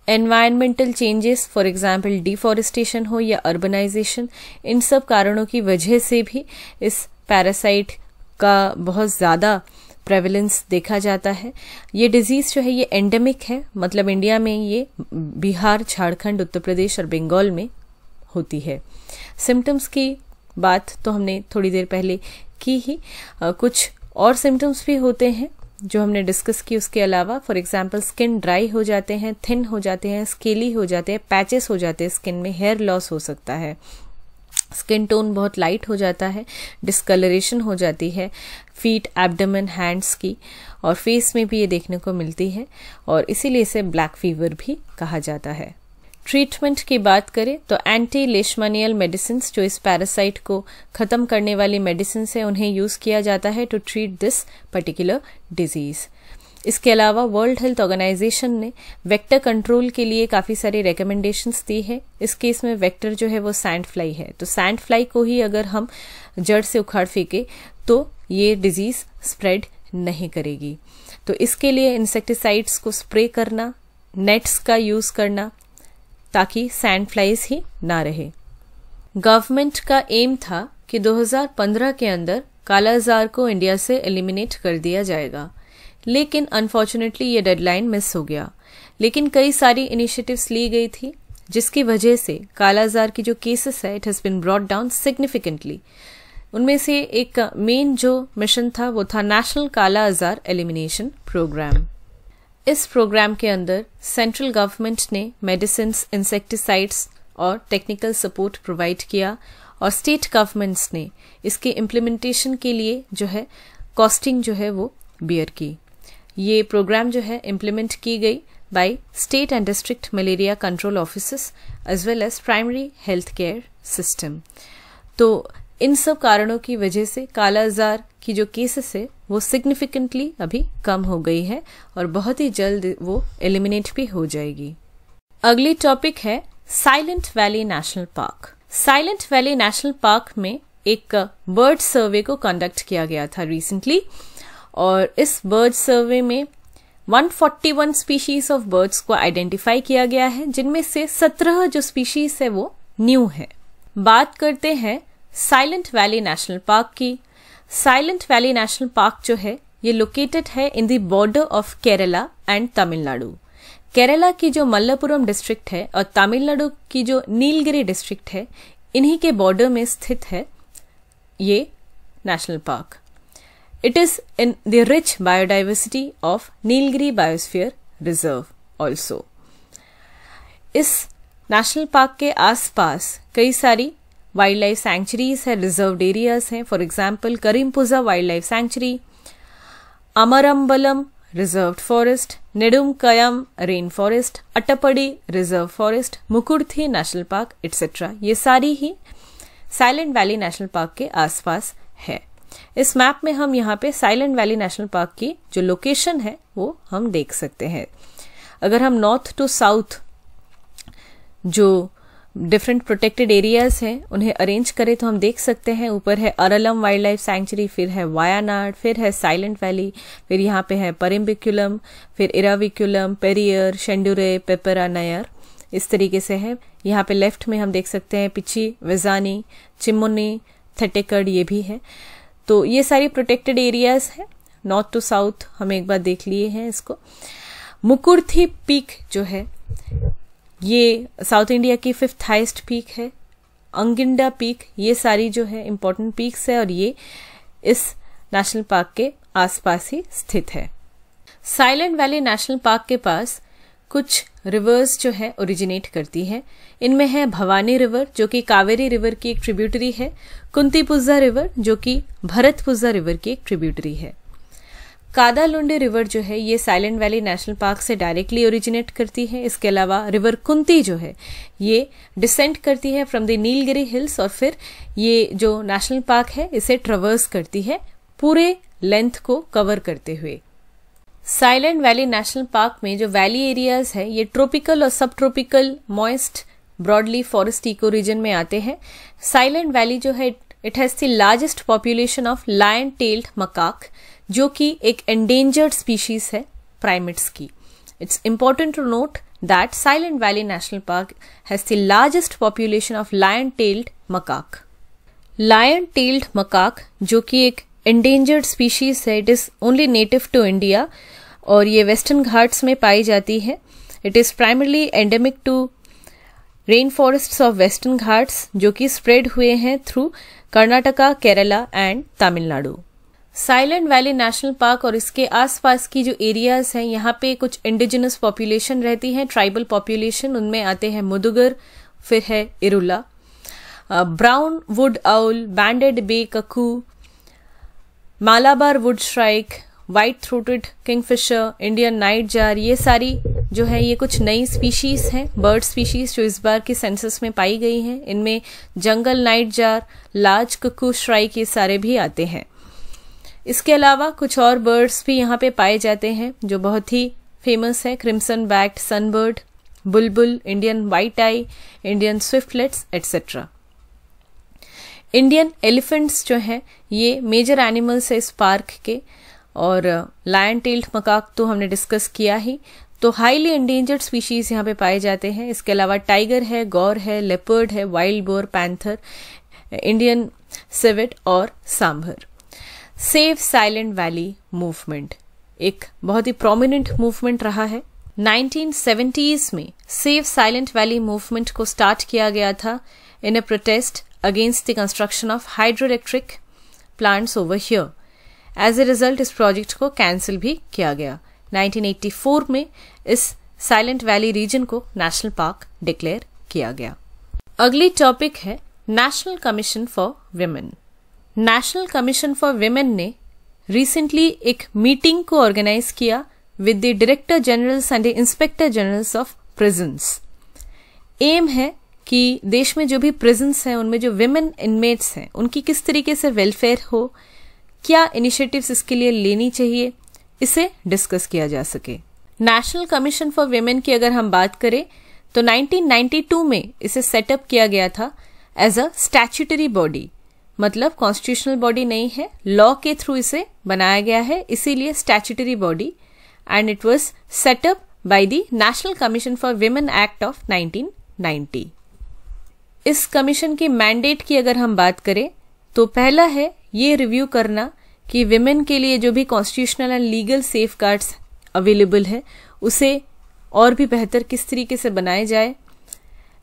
environmental changes for example deforestation हो या अर्बनाइजेशन इन सब कारणों की वजह से भी इस पैरासाइट का बहुत ज़्यादा प्रेवलेंस देखा जाता है। ये डिज़ीज़ जो है ये एंडेमिक है। मतलब इंडिया में ये बिहार झारखंड उत्तर प्रदेश और बंगाल में होती है। सिम्टम्स की बात तो हमने थोड़ी देर पहले की ही। आ, कुछ और सिम्टम्स भी होते हैं। जो हमने डिस्कस की उसके अलावा फॉर एग्ज़ाम्पल स्किन ड्राई हो जाते हैं थिन हो जाते हैं स्केली हो जाते हैं पैचेस हो जाते हैं स्किन में हेयर लॉस हो सकता है। स्किन टोन बहुत लाइट हो जाता है डिस्कलरेशन हो जाती है फीट एब्डमन हैंड्स की, और फेस में भी ये देखने को मिलती है, और इसीलिए इसे ब्लैक फीवर भी कहा जाता है। ट्रीटमेंट की बात करें तो एंटी लेशमानियल मेडिसिन जो इस पैरासाइट को खत्म करने वाली मेडिसिन है, उन्हें यूज़ किया जाता है to treat this particular disease इसके अलावा वर्ल्ड हेल्थ ऑर्गेनाइजेशन ने वेक्टर कंट्रोल के लिए काफ़ी सारी रिकमेंडेशंस दी है। इस केस में वेक्टर जो है वो सैंड फ्लाई है। तो सैंड फ्लाई को ही अगर हम जड़ से उखाड़ फेंके तो ये डिज़ीज़ स्प्रेड नहीं करेगी। तो इसके लिए इंसेक्टिसाइड्स को स्प्रे करना नेट्स का यूज़ करना ताकि सैंड फ्लाइज ही ना रहे। गवर्नमेंट का एम था कि 2015 के अंदर कालाजार को इंडिया से एलिमिनेट कर दिया जाएगा। लेकिन अनफॉर्चुनेटली ये डेडलाइन मिस हो गया। लेकिन कई सारी इनिशिएटिव्स ली गई थी, जिसकी वजह से कालाजार की जो केसेस है it has been brought down significantly उनमें से एक मेन जो मिशन था, वो था नेशनल काला आजार एलिमिनेशन प्रोग्राम इस प्रोग्राम के अंदर सेंट्रल गवर्नमेंट ने मेडिसिन इंसेक्टिसाइड्स और टेक्निकल सपोर्ट प्रोवाइड किया और स्टेट गवर्नमेंट्स ने इसके इम्प्लीमेंटेशन के लिए जो है कॉस्टिंग जो है वो बियर की। ये प्रोग्राम जो है इम्प्लीमेंट की गई by state and district malaria control office as well as primary health care system तो इन सब कारणों की वजह से काला आजार की जो केसेस है, वो सिग्निफिकेंटली अभी कम हो गई है और बहुत ही जल्द वो एलिमिनेट भी हो जाएगी। अगली टॉपिक है silent valley national park silent valley national park में एक बर्ड सर्वे को कंडक्ट किया गया था रिसेंटली और इस बर्ड सर्वे में 141 स्पीशीज ऑफ़ बर्ड्स को आइडेंटिफाई किया गया है, जिनमें से 17 जो स्पीशीज है वो न्यू है। बात करते हैं साइलेंट वैली नेशनल पार्क की। साइलेंट वैली नेशनल पार्क जो है, ये लोकेटेड है in the border of Kerala and Tamil Nadu Kerala की जो मल्लपुरम डिस्ट्रिक्ट है और तमिलनाडु की जो नीलगिरी डिस्ट्रिक्ट है, इन्हीं के बॉर्डर में स्थित है ये national park it is in the rich biodiversity of Nilgiri biosphere reserve also इस नेशनल पार्क के आसपास कई सारी वाइल्ड लाइफ सेंचुरीज है रिज़र्व एरियाज़ हैं. For example Karimpuzha Wild Life Sanctuary Amarambalam Reserve Forest Nedumkayam rain forest Attappadi Reserve Forest Mukurthi National Park etcetera ये सारी ही साइलेंट वैली नेशनल पार्क के आसपास है. इस मैप में हम यहाँ पे साइलेंट वैली नेशनल पार्क की जो लोकेशन है, वो हम देख सकते हैं. अगर हम नॉर्थ टू साउथ जो डिफरेंट प्रोटेक्टेड एरियाज़ हैं, उन्हें अरेंज करें तो हम देख सकते हैं, ऊपर है अरलम वाइल्ड लाइफ सेंचुरी फिर है वायानाड फिर है साइलेंट वैली फिर यहाँ पे है परिम्बिक्यूलम फिर इराविक्यूलम पेरियर शेंडुरे पेपरा नयर इस तरीके से है। यहाँ पे लेफ़्ट में हम देख सकते हैं पिची वेजानी चिमुनी थेटेकड़ ये भी है। तो ये सारी प्रोटेक्टेड एरियाज़ है। नॉर्थ टू साउथ हम एक बार देख लिए हैं इसको। मुकुर्थी पीक जो है ये साउथ इंडिया की फिफ्थ हाइस्ट पीक है। अंगिंडा पीक ये सारी जो है इंपॉर्टेंट पीक्स है और ये इस नेशनल पार्क के आसपास ही स्थित है। साइलेंट वैली नेशनल पार्क के पास कुछ रिवर्स जो है ओरिजिनेट करती है। इनमें है भवानी रिवर जो कि कावेरी रिवर की एक ट्रिब्यूटरी है। कुंतीपुजा रिवर जो कि भरतपुजा रिवर की एक ट्रिब्यूटरी है। कादालुंडी रिवर जो है, ये साइलेंट वैली नेशनल पार्क से डायरेक्टली ओरिजिनेट करती है। इसके अलावा रिवर कुंती जो है, ये डिसेंट करती है फ्रॉम द नीलगिरी हिल्स और फिर ये जो नेशनल पार्क है, इसे ट्रवर्स करती है पूरे लेंथ को कवर करते हुए। साइलेंट वैली नेशनल पार्क में जो वैली एरियाज़ है, ये ट्रोपिकल और sub tropical moist broadleaf forest eco region में आते हैं। साइलेंट वैली जो है it has the largest population of lion tailed macaque जो कि एक एंडेंजर्ड स्पीशीज है प्राइमेट्स की. It's important to note that Silent Valley National Park has the largest population of lion tailed macaque lion tailed macaque जो कि एक endangered species है it is only native to India और ये western Ghats में पाई जाती है. It is primarily endemic to rain forest of Western Ghats जो कि स्प्रेड हुए हैं through Karnataka Kerala and Tamil Nadu Silent Valley National Park और इसके आसपास की जो एरियाज़ हैं, यहाँ पे कुछ इंडिजिनस पॉपुलेशन रहती है ट्राइबल पॉपुलेशन उनमें आते हैं मुदुगर, फिर है Irula. Brown wood owl banded bay cuckoo Malabar wood shrike white throated kingfisher Indian nightjar ये सारी जो है, ये कुछ नई स्पीशीज हैं बर्ड स्पीशीज जो इस बार के सेंसस में पाई गई हैं। इनमें jungle nightjar large cuckoo shrike ये सारे भी आते हैं। इसके अलावा कुछ और बर्ड्स भी यहाँ पे पाए जाते हैं, जो बहुत ही फ़ेमस है crimson backed sunbird bulbul Indian white eye Indian swiftlets etcetera Indian elephants जो हैं, ये मेजर एनिमल्स है इस पार्क के, और लायन टेल्ड मकाक तो हमने डिस्कस किया ही। तो हाईली एंडेंजर्ड स्पीशीज यहाँ पे पाए जाते हैं। इसके अलावा टाइगर है गौर है लेपर्ड है wild boar panther Indian civet और sambar. Save Silent Valley Movement. एक बहुत ही प्रोमिनेंट मूवमेंट रहा है। 1970s में सेव साइलेंट वैली मूवमेंट को स्टार्ट किया गया था in a protest against the construction of hydro electric plants over here as a result इस प्रोजेक्ट को कैंसिल भी किया गया। 1984 में इस साइलेंट वैली रीजन को नेशनल पार्क डिक्लेयर किया गया। अगली टॉपिक है National Commission for Women National Commission for Women ने रिसेंटली एक मीटिंग को ऑर्गेनाइज किया with the director generals and inspector generals of prisons aim है कि देश में जो भी प्रिजन्स हैं, उनमें जो विमेन इनमेट्स हैं, उनकी किस तरीके से वेलफेयर हो, क्या इनिशिएटिव्स इसके लिए लेनी चाहिए, इसे डिस्कस किया जा सके। नेशनल कमीशन फॉर वेमेन की अगर हम बात करें तो 1992 में इसे सेटअप किया गया था एज अ स्टैच्यूटरी बॉडी मतलब कॉन्स्टिट्यूशनल बॉडी नहीं है लॉ के थ्रू इसे बनाया गया है, इसीलिए statutory body and it was set up by the National Commission for Women Act of 1990 इस कमीशन के मैंडेट की अगर हम बात करें तो पहला है ये रिव्यू करना कि विमेन के लिए जो भी constitutional and legal safe available है, उसे और भी बेहतर किस तरीके से बनाए जाए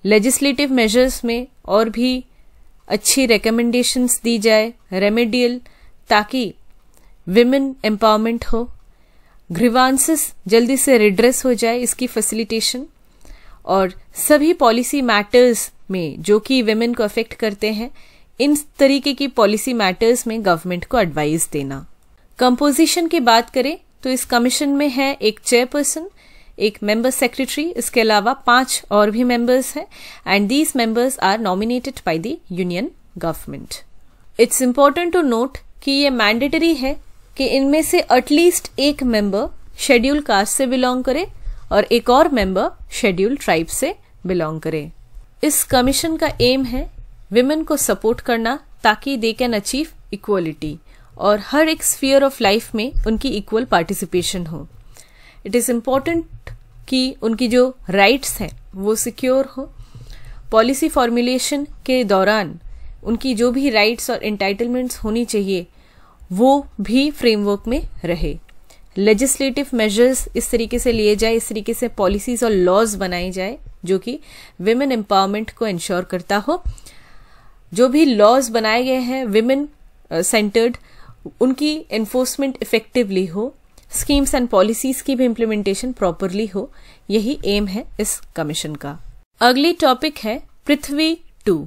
लेजिस्लेटिव मेजर्स में और भी अच्छी रिकमेंडेशंस दी जाए रेमेडियल ताकि विमेन एम्पावरमेंट हो। ग्रीवांसेस जल्दी से रिड्रेस हो जाए इसकी फैसिलिटेशन और सभी पॉलिसी मैटर्स में जो कि वेमेन को अफेक्ट करते हैं, इन तरीके की पॉलिसी मैटर्स में गवर्नमेंट को एडवाइस देना। कंपोजिशन की बात करें तो इस कमीशन में है एक चेयरपर्सन एक मेंबर सेक्रेटरी इसके अलावा पाँच और भी मेंबर्स हैं and these members are nominated by the union government it's important to note कि ये मैंडेटरी है कि इनमें से एटलीस्ट एक मेंबर शेड्यूल कास्ट से बिलोंग करे और एक और मेंबर शेड्यूल ट्राइब से बिलोंग करे. इस कमीशन का एम है विमेन को सपोर्ट करना ताकि दे कैन अचीव इक्वलिटी और हर एक स्फीयर ऑफ़ लाइफ में उनकी इक्वल पार्टिसिपेशन हो। इट इज़ इंपॉर्टेंट कि उनकी जो राइट्स हैं, वो सिक्योर हो। पॉलिसी फॉर्मुलेशन के दौरान उनकी जो भी राइट्स और इंटाइटलमेंट्स होनी चाहिए, वो भी फ्रेमवर्क में रहे। लेजिस्लेटिव मेजर्स इस तरीके से लिए जाए, इस तरीके से पॉलिसीज़ और लॉज बनाई जाए, जो कि विमेन एम्पावरमेंट को इंश्योर करता हो। जो भी लॉज बनाए गए हैं विमेन सेंटर्ड उनकी एनफोर्समेंट इफेक्टिवली हो। स्कीम्स एंड पॉलिसीज़ की भी इम्प्लीमेंटेशन प्रॉपरली हो, यही एम है इस कमीशन का। अगली टॉपिक है Prithvi two.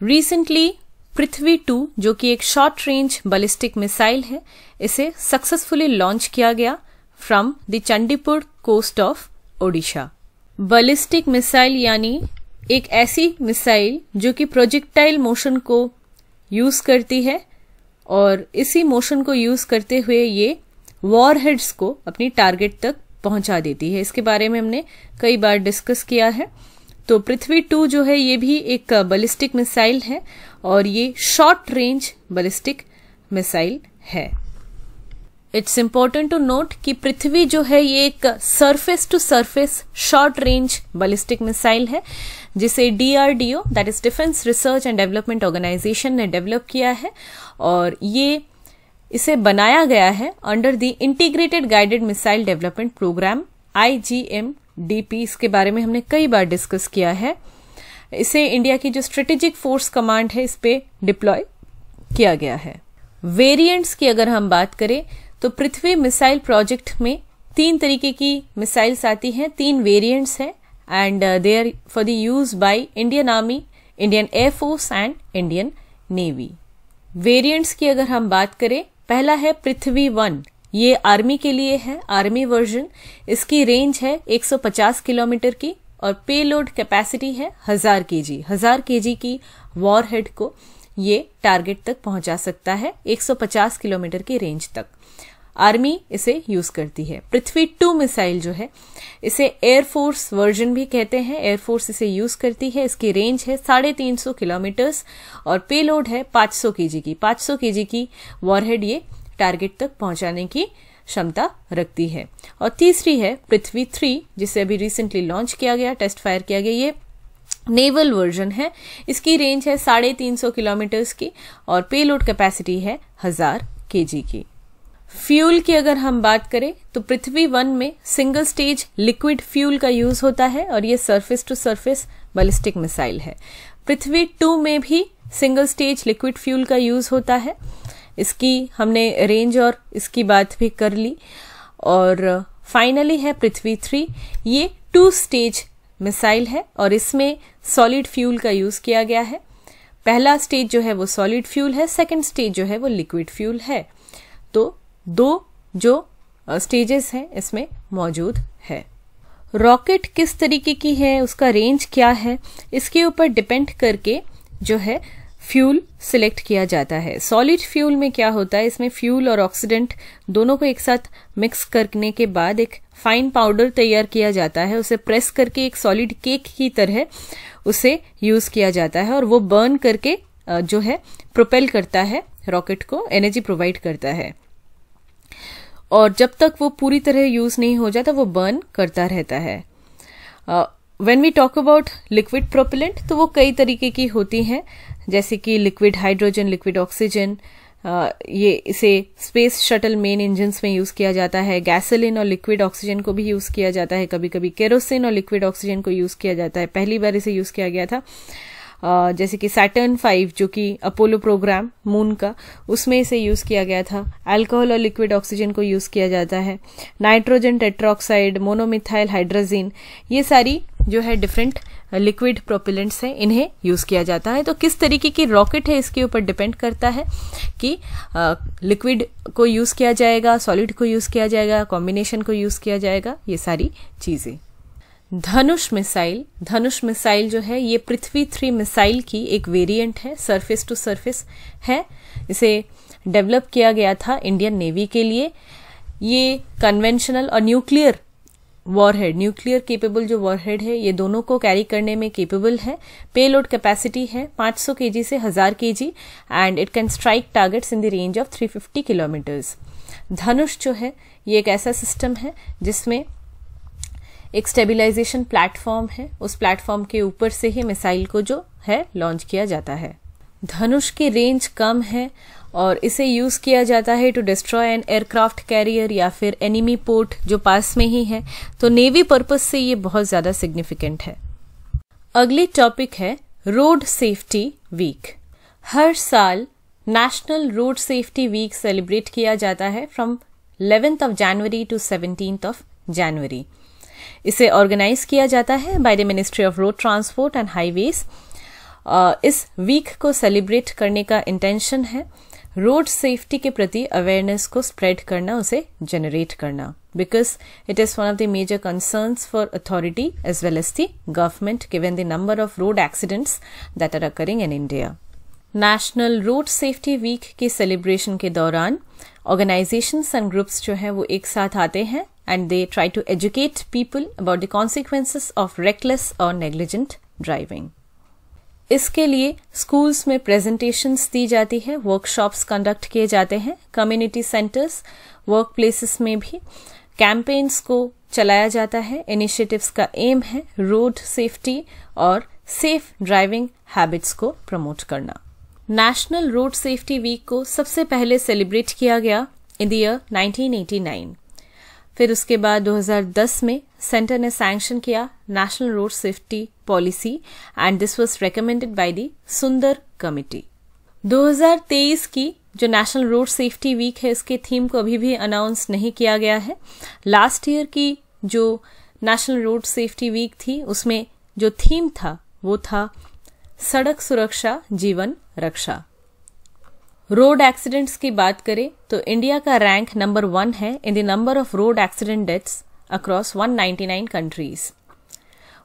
Recently Prithvi two, जो कि एक शॉर्ट रेंज बलिस्टिक मिसाइल है, इसे सक्सेसफुली लॉन्च किया गया from the Chandipur coast of Odisha ballistic missile यानी एक ऐसी मिसाइल जो कि प्रोजेक्टाइल मोशन को यूज़ करती है, और इसी मोशन को यूज़ करते हुए ये वॉर हेड्स को अपनी टारगेट तक पहुँचा देती है। इसके बारे में हमने कई बार डिस्कस किया है। तो पृथ्वी टू जो है, ये भी एक बलिस्टिक मिसाइल है और ये शॉर्ट रेंज बलिस्टिक मिसाइल है। इट्स इंपॉर्टेंट टू नोट कि पृथ्वी जो है, ये एक surface to surface short range ballistic missile है, जिसे DRDO that is Defence Research and Development Organisation ने डेवलप किया है। और ये इसे बनाया गया है under the Integrated Guided Missile Development Programme IGMDP इसके बारे में हमने कई बार डिस्कस किया है। इसे इंडिया की जो स्ट्रेटेजिक फोर्स कमांड है, इस पे डिप्लॉय किया गया है। वेरिएंट्स की अगर हम बात करें तो पृथ्वी मिसाइल प्रोजेक्ट में तीन तरीके की मिसाइल्स आती हैं, तीन वेरिएंट्स हैं and they are for the use by Indian Army Indian Air Force and Indian Navy variants की अगर हम बात करें पहला है पृथ्वी वन। ये आर्मी के लिए है, आर्मी वर्जन। इसकी रेंज है 150 किलोमीटर की और पेलोड कैपेसिटी है हज़ार के जी हज़ार के जी की वॉर हेड को ये टारगेट तक पहुँचा सकता है 150 किलोमीटर की रेंज तक। आर्मी इसे यूज़ करती है। पृथ्वी टू मिसाइल जो है, इसे एयरफोर्स वर्जन भी कहते हैं। एयरफोर्स इसे यूज़ करती है। इसकी रेंज है साढ़े तीन सौ किलोमीटर्स और पेलोड है पाँच सौ केजी की। पाँच सौ केजी की वॉरहेड ये टारगेट तक पहुँचाने की क्षमता रखती है। और तीसरी है पृथ्वी थ्री जिसे अभी रिसेंटली लॉन्च किया गया टेस्ट फायर किया गया। ये नेवल वर्जन है। इसकी रेंज है साढ़े तीन सौ किलोमीटर्स की और पेलोड कैपेसिटी है हज़ार केजी की। फ्यूल की अगर हम बात करें तो पृथ्वी वन में सिंगल स्टेज लिक्विड फ्यूल का यूज़ होता है और ये surface to surface ballistic missile है। पृथ्वी टू में भी सिंगल स्टेज लिक्विड फ्यूल का यूज़ होता है। इसकी हमने रेंज और इसकी बात भी कर ली। और फाइनली है पृथ्वी थ्री ये टू स्टेज मिसाइल है और इसमें सॉलिड फ्यूल का यूज़ किया गया है। पहला स्टेज जो है वो सॉलिड फ्यूल है सेकंड स्टेज जो है वो लिक्विड फ्यूल है। तो दो जो स्टेजेस हैं, इसमें मौजूद है। रॉकेट किस तरीके की है, उसका रेंज क्या है, इसके ऊपर डिपेंड करके जो है फ्यूल सिलेक्ट किया जाता है। सॉलिड फ्यूल में क्या होता है, इसमें फ्यूल और ऑक्सीडेंट दोनों को एक साथ मिक्स करने के बाद एक फाइन पाउडर तैयार किया जाता है। उसे प्रेस करके एक सॉलिड केक की तरह उसे यूज़ किया जाता है और वो बर्न करके जो है प्रोपेल करता है रॉकेट को एनर्जी प्रोवाइड करता है। और जब तक वो पूरी तरह यूज़ नहीं हो जाता, वो बर्न करता रहता है। When we talk about liquid propellant तो वो कई तरीके की होती हैं, जैसे कि लिक्विड हाइड्रोजन लिक्विड ऑक्सीजन ये इसे स्पेस शटल मेन इंजन में यूज़ किया जाता है गैसोलिन और लिक्विड ऑक्सीजन को भी यूज़ किया जाता है कभी कभी केरोसिन और लिक्विड ऑक्सीजन को यूज़ किया जाता है, पहली बार इसे यूज़ किया गया था। जैसे कि सैटर्न फाइव जो कि अपोलो प्रोग्राम मून का, उसमें इसे यूज़ किया गया था। अल्कोहल और लिक्विड ऑक्सीजन को यूज़ किया जाता है। नाइट्रोजन टेट्रोक्साइड मोनोमिथाइल हाइड्रोजिन ये सारी जो है डिफरेंट लिक्विड प्रोपिलेंट्स हैं, इन्हें यूज़ किया जाता है। तो किस तरीके की रॉकेट है, इसके ऊपर डिपेंड करता है कि लिक्विड को यूज़ किया जाएगा सॉलिड को यूज़ किया जाएगा कॉम्बिनेशन को यूज़ किया जाएगा, ये सारी चीज़ें। धनुष मिसाइल धनुष मिसाइल जो है, ये पृथ्वी थ्री मिसाइल की एक वेरिएंट है सरफेस टू सरफेस है। इसे डेवलप किया गया था इंडियन नेवी के लिए। ये कन्वेंशनल और न्यूक्लियर वॉरहेड न्यूक्लियर केपेबल जो वॉरहेड है, ये दोनों को कैरी करने में केपेबल है। पेलोड कैपेसिटी है 500 केजी से 1000 KG and it can strike targets in the range of 350 kilometres Dhanush जो है, ये एक ऐसा सिस्टम है जिसमें एक स्टेबिलाईजेशन प्लेटफॉर्म है। उस प्लेटफॉर्म के ऊपर से ही मिसाइल को जो है लॉन्च किया जाता है। धनुष की रेंज कम है और इसे यूज़ किया जाता है to destroy an aircraft carrier या फिर एनिमी पोर्ट जो पास में ही है। तो नेवी पर्पज से ये बहुत ज़्यादा सिग्निफिकेंट है। अगली टॉपिक है रोड सेफ्टी वीक हर साल National Road Safety Week celebrate किया जाता है from eleventh of January to seventeen of January इसे ऑर्गेनाइज किया जाता है by the Ministry of Road Transport and Highways इस वीक को सेलिब्रेट करने का इंटेंशन है। रोड सेफ्टी के प्रति अवेयरनेस को स्प्रेड करना, उसे जनरेट करना। Because it is one of the major concerns for authority as well as the government given the number of road accidents that are occurring in India National Road Safety Week के celebration के दौरान organisations and groups जो है, वो एक साथ आते हैं। And they try to educate people about the consequences of reckless और नेग्लिजेंट ड्राइविंग इसके लिए स्कूल्स में प्रेजेंटेशंस दी जाती है वर्कशॉप्स कंडक्ट किए जाते हैं कम्युनिटी सेंटर्स वर्क प्लेसेस में भी कैंपेन्स को चलाया जाता है इनिशिएटिव्स का एम है रोड सेफ्टी और सेफ़ ड्राइविंग हैबिट्स को प्रमोट करना। नेशनल रोड सेफ्टी वीक को सबसे पहले सेलिब्रेट किया गया इन द ईयर 1989 फिर उसके बाद 2010 में सेंटर ने सैंक्शन किया National Road Safety Policy and this was recommended by the Sundar committee 2023 की जो नेशनल रोड सेफ्टी वीक है, इसके थीम को अभी भी अनाउंस नहीं किया गया है। लास्ट ईयर की जो नेशनल रोड सेफ्टी वीक थी, उसमें जो थीम था, वो था सड़क सुरक्षा, जीवन रक्षा। रोड एक्सीडेंट्स की बात करें तो इंडिया का रैंक नंबर वन है in the number of road accident deaths across 199 countries.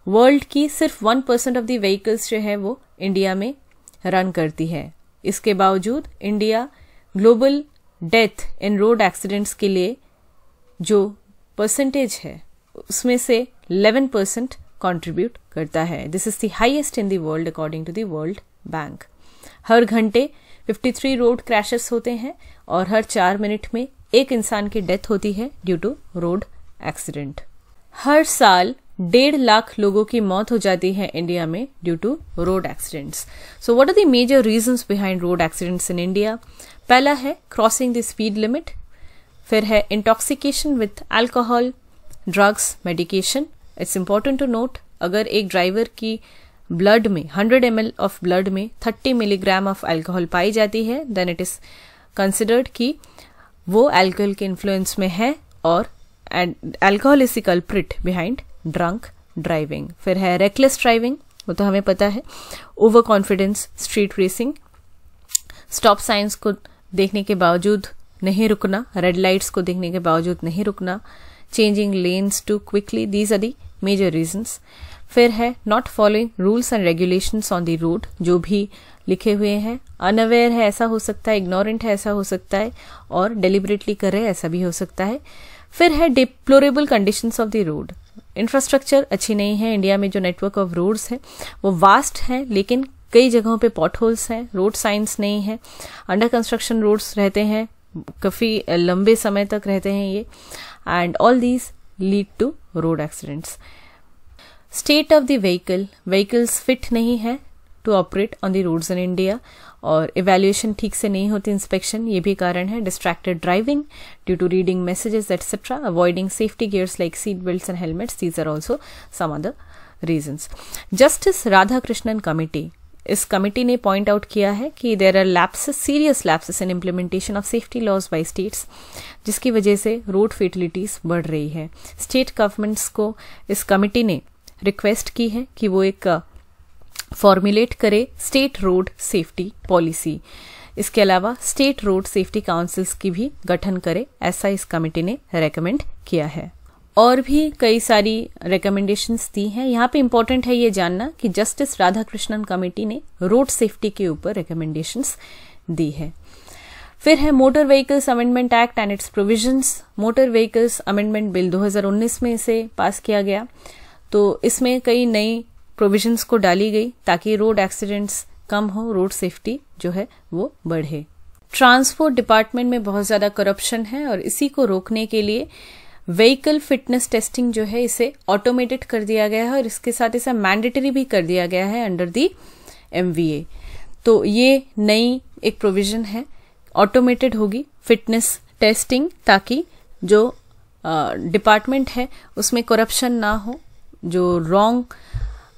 World की सिर्फ़ one percent of the vehicles जो है वो इंडिया में रन करती है। इसके बावजूद India global death in road accidents के लिए जो परसेंटेज है, उसमें से 11 परसेंट कॉन्ट्रीब्यूट करता है। This is the highest in the world according to the World Bank हर घंटे 53 रोड क्रैशेस होते हैं और हर चार मिनट में एक इंसान की डेथ होती है ड्यू टू रोड एक्सीडेंट हर साल डेढ़ लाख लोगों की मौत हो जाती है इंडिया में due to road accidents so what are the major reasons behind road accidents in India पहला है क्रॉसिंग द स्पीड लिमिट फिर है intoxication with alcohol drugs medication it's important to note अगर एक ड्राइवर की ब्लड में 100 M of blood में 30 milligram of alcohol पाई जाती है देन इट इज़ कंसिडर्ड कि वो अल्कोहल के इन्फ्लुएंस में है और alcohol is culprit behind drunk driving फिर है रेकलेस ड्राइविंग वो तो हमें पता है। Over confidence street racing stop signs को देखने के बावजूद नहीं रुकना रेड लाइट्स को देखने के बावजूद नहीं रुकना changing lanes too quickly these are the major reasons फिर है not following rules and regulations on the road जो भी लिखे हुए हैं। अनअवेयर है, ऐसा हो सकता है इग्नोरेंट है, ऐसा हो सकता है, और डेलिबरेटली कर रहे ऐसा भी हो सकता है। फिर है deplorable conditions of the road infrastructure अच्छी नहीं है इंडिया में जो नेटवर्क ऑफ़ रोड्स है, वो वास्ट है, लेकिन कई जगहों पे पॉट होल्स हैं रोड साइंस नहीं है। अंडर कंस्ट्रक्शन रोड्स रहते हैं, काफ़ी लंबे समय तक रहते हैं ये and all these lead to road accidents state of the vehicle vehicles fit नहीं है to operate on the roads in India और इवेल्युएशन ठीक से नहीं होती इंस्पेक्शन ये भी कारण है distracted driving due to reading messages etcetera avoiding safety gears like seat belt and helmets these are also some other reasons Justice Radhakrishnan committee इस कमिटी ने पॉइंट आउट किया है कि there are lapses serious lapses in implementation of safety laws by states जिसकी वजह से road फेटिलिटीज बढ़ रही है। स्टेट गवर्नमेंट्स को इस कमिटी ने रिक्वेस्ट की है कि वो एक फॉर्मुलेट करे स्टेट रोड सेफ्टी पॉलिसी इसके अलावा स्टेट रोड सेफ्टी काउंसिल्स की भी गठन करे, ऐसा इस कमेटी ने रेकमेंड किया है। और भी कई सारी रिकमेंडेशंस दी हैं। यहाँ पे इम्पोर्टेंट है ये जानना कि जस्टिस राधाकृष्णन कमेटी ने रोड सेफ्टी के ऊपर रिकमेंडेशंस दी है। फिर है motor vehicles amendment act and its provisions motor vehicles amendment bill 2019 में इसे पास किया गया। तो इसमें कई नई प्रोविजंस को डाली गई ताकि रोड एक्सीडेंट्स कम हो रोड सेफ्टी जो है वो बढ़े। ट्रांसपोर्ट डिपार्टमेंट में बहुत ज़्यादा करप्शन है और इसी को रोकने के लिए व्हीकल फिटनेस टेस्टिंग जो है इसे ऑटोमेटेड कर दिया गया है और इसके साथ इसे मैंडेटरी भी कर दिया गया है अंडर दी एमवीए तो ये नई एक प्रोविज़न है ऑटोमेटेड होगी फिटनेस टेस्टिंग ताकि जो डिपार्टमेंट है, उसमें करप्शन ना हो। जो रॉन्ग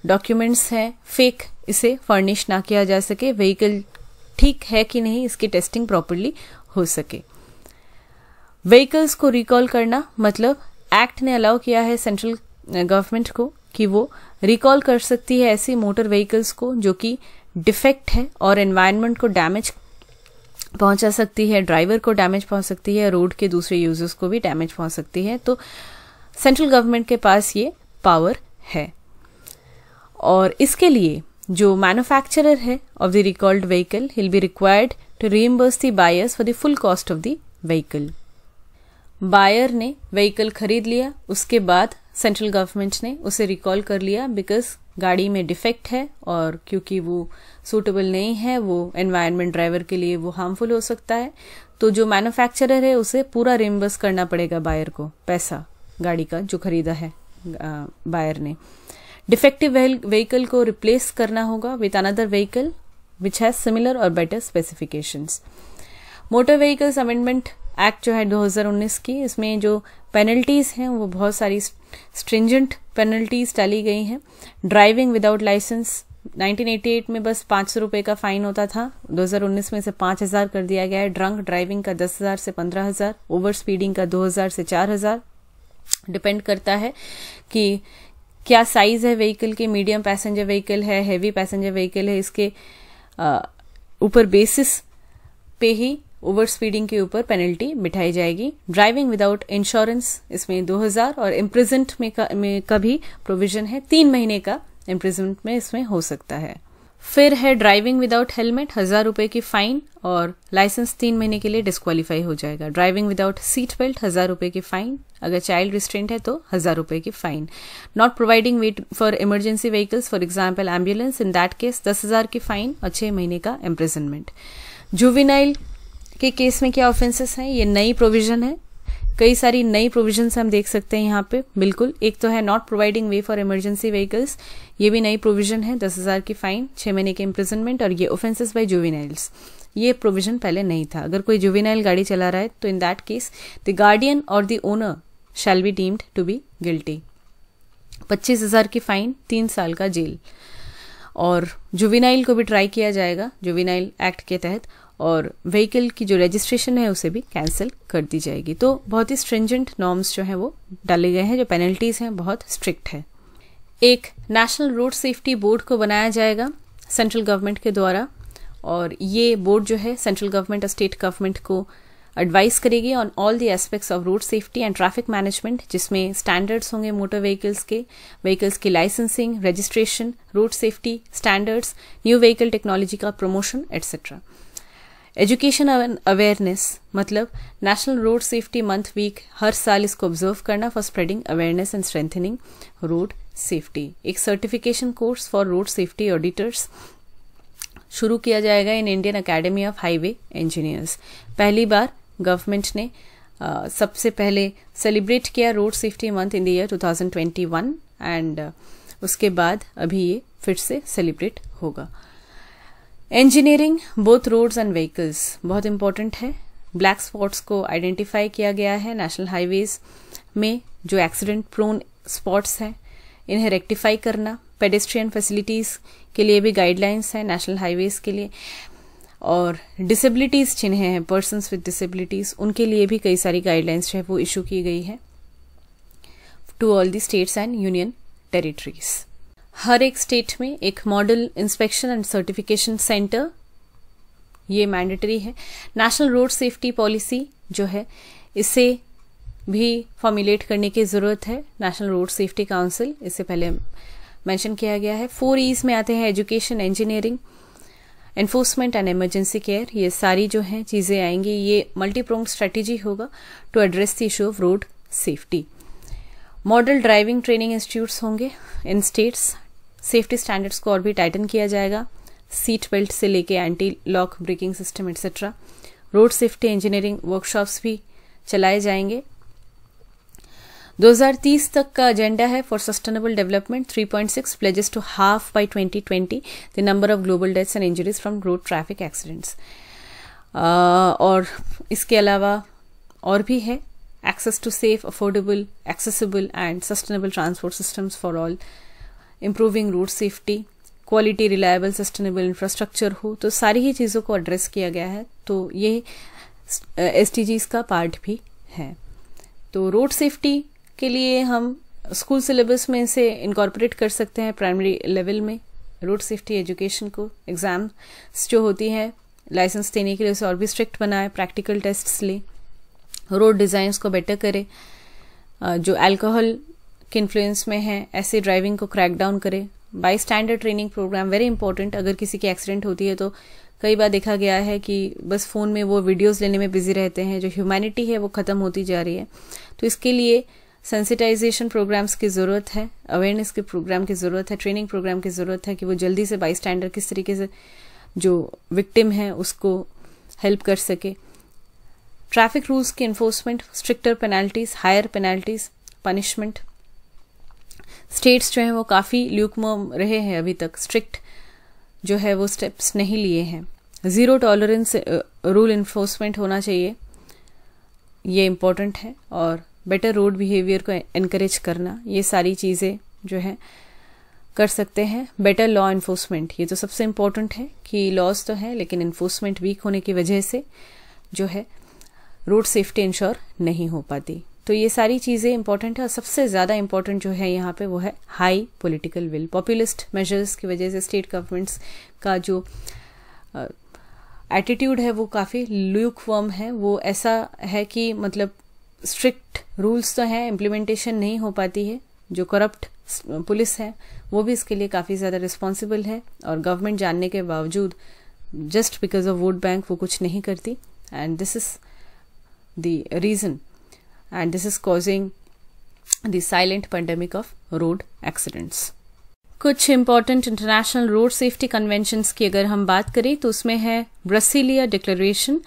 डॉक्यूमेंट्स हैं फेक इसे फर्निश ना किया जा सके व्हीकल ठीक है कि नहीं, इसकी टेस्टिंग प्रॉपरली हो सके। व्हीकल्स को रिकॉल करना मतलब एक्ट ने अलाउ किया है सेंट्रल गवर्नमेंट को कि वो रिकॉल कर सकती है ऐसी मोटर व्हीकल्स को जो कि डिफेक्ट है और एनवायरनमेंट को डैमेज पहुँचा सकती है ड्राइवर को डैमेज पहुँच सकती है रोड के दूसरे यूज़र्स को भी डैमेज पहुँच सकती है। तो सेंट्रल गवर्नमेंट के पास ये पावर है। और इसके लिए जो मैन्युफैक्चरर है of the recalled vehicle will be required to reimburse the buyers for the full cost of the vehicle buyer ने व्हीकल खरीद लिया, उसके बाद सेंट्रल गवर्नमेंट ने उसे रिकॉल कर लिया बिकॉज़ गाड़ी में डिफेक्ट है और क्योंकि वो सूटेबल नहीं है, वो एनवायरनमेंट ड्राइवर के लिए वो हार्मफुल हो सकता है तो जो मैन्युफैक्चरर है उसे पूरा रिम्बर्स करना पड़ेगा बायर को, पैसा, गाड़ी का जो खरीदा है। बायर ने। डिफेक्टिव व्हीकल को रिप्लेस करना होगा with another vehicle which has similar और better specifications motor vehicles amendment act जो है 2019 की, इसमें जो पेनल्टीज हैं, वो बहुत सारी स्ट्रिंजेंट पेनल्टीज डाली गई हैं। ड्राइविंग विदाउट लाइसेंस 1988 में बस पाँच सौ रुपए का फाइन होता था। 2019 में इसे पाँच हज़ार कर दिया गया है। ड्रंक ड्राइविंग का दस हज़ार से पंद्रह हज़ार, ओवर स्पीडिंग का दो हज़ार से चार हज़ार। डिपेंड करता है कि क्या साइज़ है व्हीकल की मीडियम पैसेंजर व्हीकल है हैवी पैसेंजर व्हीकल है इसके ऊपर बेसिस पे ही ओवर स्पीडिंग के ऊपर पेनल्टी बिठाई जाएगी। ड्राइविंग विदाउट इंश्योरेंस इसमें 2000 और इम्प्रिजेंट में का, में का भी प्रोविज़न है। तीन महीने का इम्प्रिजेंट में इसमें हो सकता है। फिर है ड्राइविंग विदाउट हेलमेट हज़ार रुपए की फाइन और लाइसेंस तीन महीने के लिए डिस्कालीफाई हो जाएगा। ड्राइविंग विदाउट सीट बेल्ट हज़ार रुपए की फाइन अगर चाइल्ड रिस्ट्रेंट है तो हज़ार रुपए की fine not providing way for emergency vehicles for example ambulance in that case दस हज़ार की फाइन और छह महीने का इम्प्रिजनमेंट जुविनाइल के केस में क्या ऑफेंसेस हैं? ये नई प्रोविज़न है। कई सारी नई प्रोविज़न हम देख सकते हैं यहाँ पे। बिल्कुल, एक तो है not providing way for emergency vehicles ये भी नई प्रोविज़न है, दस हज़ार की फाइन छह महीने के इम्प्रिजनमेंट और ये ऑफेंसेस बाय जुविनाइल्स ये प्रोविज़न पहले नहीं था। अगर कोई जुविनाइल गाड़ी चला रहा है तो in that case the guardian और the owner shall be deemed to be guilty पच्चीस हज़ार की फाइन तीन साल का जेल। और जुविनाइल को भी ट्राई किया जाएगा जुविनाइल एक्ट के तहत। और व्हीकल की जो रजिस्ट्रेशन है, उसे भी कैंसिल कर दी जाएगी। तो बहुत ही स्ट्रिंजेंट नॉर्म्स जो है वो डाले गए हैं, जो पेनल्टीज हैं, बहुत स्ट्रिक्ट है। एक नेशनल रोड सेफ्टी बोर्ड को बनाया जाएगा सेंट्रल गवर्नमेंट के द्वारा, और ये बोर्ड जो है सेंट्रल गवर्नमेंट और स्टेट गवर्नमेंट को एडवाइस करेगी on all the aspects of road safety and traffic management जिसमें स्टैंडर्ड्स होंगे मोटर व्हीकल्स के व्हीकल्स की licensing registration road safety standards new vehicle technology का प्रमोशन एटसेट्रा एजुकेशन अवेयरनेस मतलब national road safety month week हर साल इसको observe करना for spreading awareness and strengthening road safety एक certification course for road safety auditors शुरू किया जाएगा in Indian academy of highway engineers पहली बार गवर्नमेंट ने uh, सबसे पहले सेलिब्रेट किया road safety month in the year 2021 and उसके बाद अभी ये फिर से सेलिब्रेट होगा। Engineering both roads and vehicles बहुत इंपॉर्टेंट है। ब्लैक स्पॉट्स को आइडेंटिफाई किया गया है नेशनल हाईवेज में, जो एक्सीडेंट प्रोन स्पॉट्स हैं। इन्हें रेक्टिफाई करना पेडेस्ट्रियन फैसिलिटीज़ के लिए भी गाइडलाइंस है नेशनल हाईवेज के लिए। और डिसेबिलिटीज जिन्हें हैं पर्सन विद डिसेबिलिटीज उनके लिए भी कई सारी गाइडलाइंस जो है वो इशू की गई है। To all the states and union territories हर एक स्टेट में एक model inspection and certification centre ये मैंडेटरी है। नेशनल रोड सेफ्टी पॉलिसी जो है, इसे भी फॉर्मुलेट करने की ज़रूरत है। नेशनल रोड सेफ्टी काउंसिल इससे पहले मेंशन किया गया है। फोर ईज में आते हैं education engineering enforcement and emergency care ये सारी जो हैं, चीज़ें आएँगी। ये मल्टीप्रोंग स्ट्रेटेजी होगा to address the issue of road safety model driving training institutes होंगे इन स्टेट्स सेफ्टी स्टैंडर्ड्स को और भी टाइटन किया जाएगा। सीट बेल्ट से लेके anti lock braking system etcetera road safety engineering workshops भी चलाए जाएँगे। 2030 तक का एजेंडा है for sustainable development 3.6 pledges to half by 2020 the number of global deaths and injuries from road traffic accidents और इसके अलावा और भी है। Access to safe, affordable, accessible, and sustainable transport systems for all, improving road safety quality reliable sustainable infrastructure हो तो सारी ही चीज़ों को एड्रेस किया गया है तो ये एस का पार्ट भी है। तो रोड सेफ्टी के लिए हम स्कूल सिलेबस में इसे इनकॉर्पोरेट कर सकते हैं प्राइमरी लेवल में। रोड सेफ्टी एजुकेशन को एग्ज़ाम्स जो होती है लाइसेंस देने के लिए उसे और भी स्ट्रिक्ट बनाए प्रैक्टिकल टेस्ट्स ले। रोड डिज़ाइंस को बेटर करें। जो अल्कोहल के इन्फ्लुएंस में है, ऐसे ड्राइविंग को क्रैक डाउन करे। By standard training programme very important अगर किसी की एक्सीडेंट होती है तो कई बार देखा गया है कि बस फ़ोन में वो वीडियोस लेने में बिज़ी रहते हैं, जो ह्यूमैनिटी है वो ख़त्म होती जा रही है। तो इसके लिए सेंसिटाइजेशन प्रोग्राम्स की ज़रूरत है अवेयरनेस के प्रोग्राम की ज़रूरत है ट्रेनिंग प्रोग्राम की ज़रूरत है कि वो जल्दी से बाई स्टैंडर्ड किस तरीके से जो विक्टिम है उसको हेल्प कर सके। ट्रैफ़िक रूल्स की enforcement stricter penalties higher penalties punishment states जो हैं वो काफ़ी ल्यूकम रहे हैं अभी तक, स्ट्रिक्ट जो है वो स्टेप्स नहीं लिए हैं। ज़ीरो टॉलरेंस रूल इन्फोर्समेंट होना चाहिए, ये इम्पोर्टेंट है, और बेटर रोड बिहेवियर को इनक्रेज करना, ये सारी चीज़ें जो है कर सकते हैं। बेटर लॉ इन्फोर्समेंट ये तो सबसे इम्पोर्टेंट है कि लॉज तो है, लेकिन इन्फोर्समेंट वीक होने की वजह से जो है रोड सेफ्टी इंश्योर नहीं हो पाती। तो ये सारी चीज़ें इंपॉर्टेंट है और सबसे ज़्यादा इंपॉर्टेंट जो है यहाँ पे वो है high political will populist measures की वजह से स्टेट गवर्नमेंट्स का जो एटीट्यूड है वो काफ़ी ल्यूक फॉर्म है। वो ऐसा है कि मतलब स्ट्रिक्ट रूल्स तो हैं इम्प्लीमेंटेशन नहीं हो पाती है। जो करप्ट पुलिस है, वो भी इसके लिए काफ़ी ज़्यादा रिस्पॉन्सिबल है और गवर्नमेंट जानने के बावजूद just because of vote bank वो कुछ नहीं करती। And this is the reason and this is causing the silent pandemic of road accidents. कुछ important international road safety conventions की अगर हम बात करें तो उसमें है ब्रसीलिया डिक्लेरेशन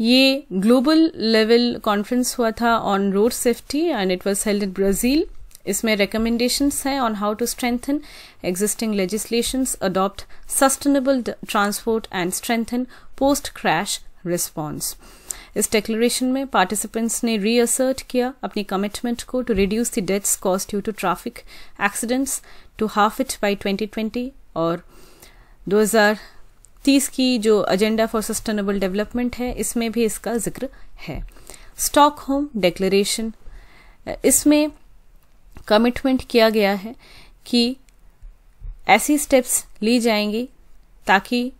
ये ग्लोबल लेवल कॉन्फ्रेंस हुआ था on road safety and it was held in Brazil इसमें रिकमेंडेशंस हैं on how to strengthen existing legislations adopt sustainable transport and strengthen post crash response इस डिक्लेरेशन में पार्टिसिपेंट्स ने reassert किया अपनी कमिटमेंट को to reduce the deaths cost due to traffic accidents to half it by 2020 और 2030 की जो agenda for sustainable development है, इसमें भी इसका ज़िक्र है। स्टॉक होम डिक्लेरेशन इसमें कमिटमेंट किया गया है कि ऐसी स्टेप्स ली जाएँगी ताकि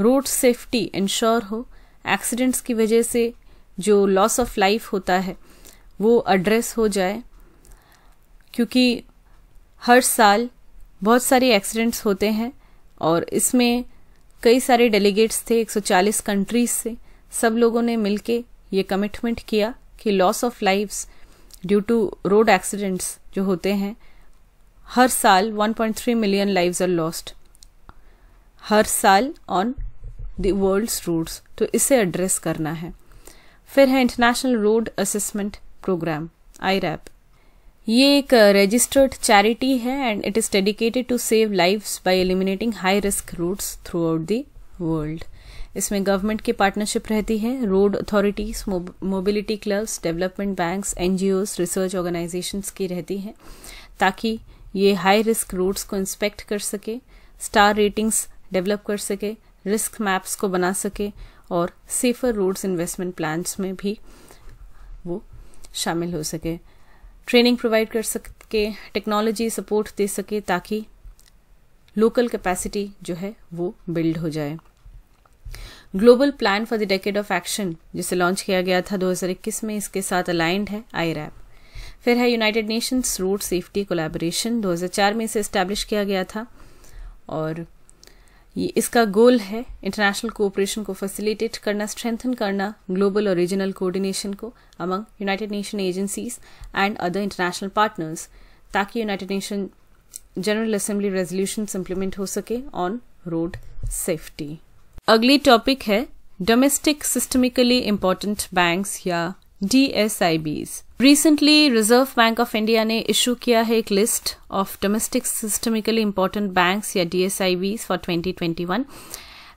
रोड सेफ्टी इंश्योर हो एक्सीडेंट्स की वजह से जो लॉस ऑफ़ लाइफ होता है, वो एड्रेस हो जाए। क्योंकि हर साल बहुत सारे एक्सीडेंट्स होते हैं और इसमें कई सारे डेलीगेट्स थे 140 कंट्रीज़ से। सब लोगों ने मिलके ये कमिटमेंट किया कि loss of lifes due to road accidents जो होते हैं, हर साल 1.3 मिलियन लाइव्स आर लॉस्ट हर साल ऑन द वर्ल्ड्स रोड्स तो इसे एड्रेस करना है। फिर है international road assessment programme I RAP ये एक रजिस्टर्ड चैरिटी है and it is dedicated to save lives by eliminating high risk routes throughout the world इसमें गवर्नमेंट की पार्टनरशिप रहती है road authorities mobility clubs development banks NGO research organisations की रहती है, ताकि ये हाई रिस्क रूट्स को इंस्पेक्ट कर सके स्टार रेटिंग्स डेवलप कर सके रिस्क मैप्स को बना सके और सेफर रोड्स इन्वेस्टमेंट प्लान्स में भी वो शामिल हो सके। ट्रेनिंग प्रोवाइड कर सके टेक्नोलॉजी सपोर्ट दे सके ताकि लोकल कैपेसिटी जो है वो बिल्ड हो जाए। Global plan for the decade of action जिसे लॉन्च किया गया था 2021 में, इसके साथ अलाइंड है आई फिर है United Nations road safety collaboration 2004 में इसे इस्टेब्लिश किया गया था और ये इसका गोल है इंटरनेशनल कोऑपरेशन को फैसिलिटेट करना स्ट्रेंथन करना ग्लोबल और रीजनल कोऑर्डिनेशन को among United Nation agencies and other international partners ताकि United Nation general assembly resolution implement हो सके ऑन रोड सेफ्टी अगली टॉपिक है डोमेस्टिक सिस्टमिकली इंपॉर्टेंट बैंक्स या DSIBs recently Reserve Bank of India ने issue किया है एक list of domestic systemically important banks या DSIBs for 2021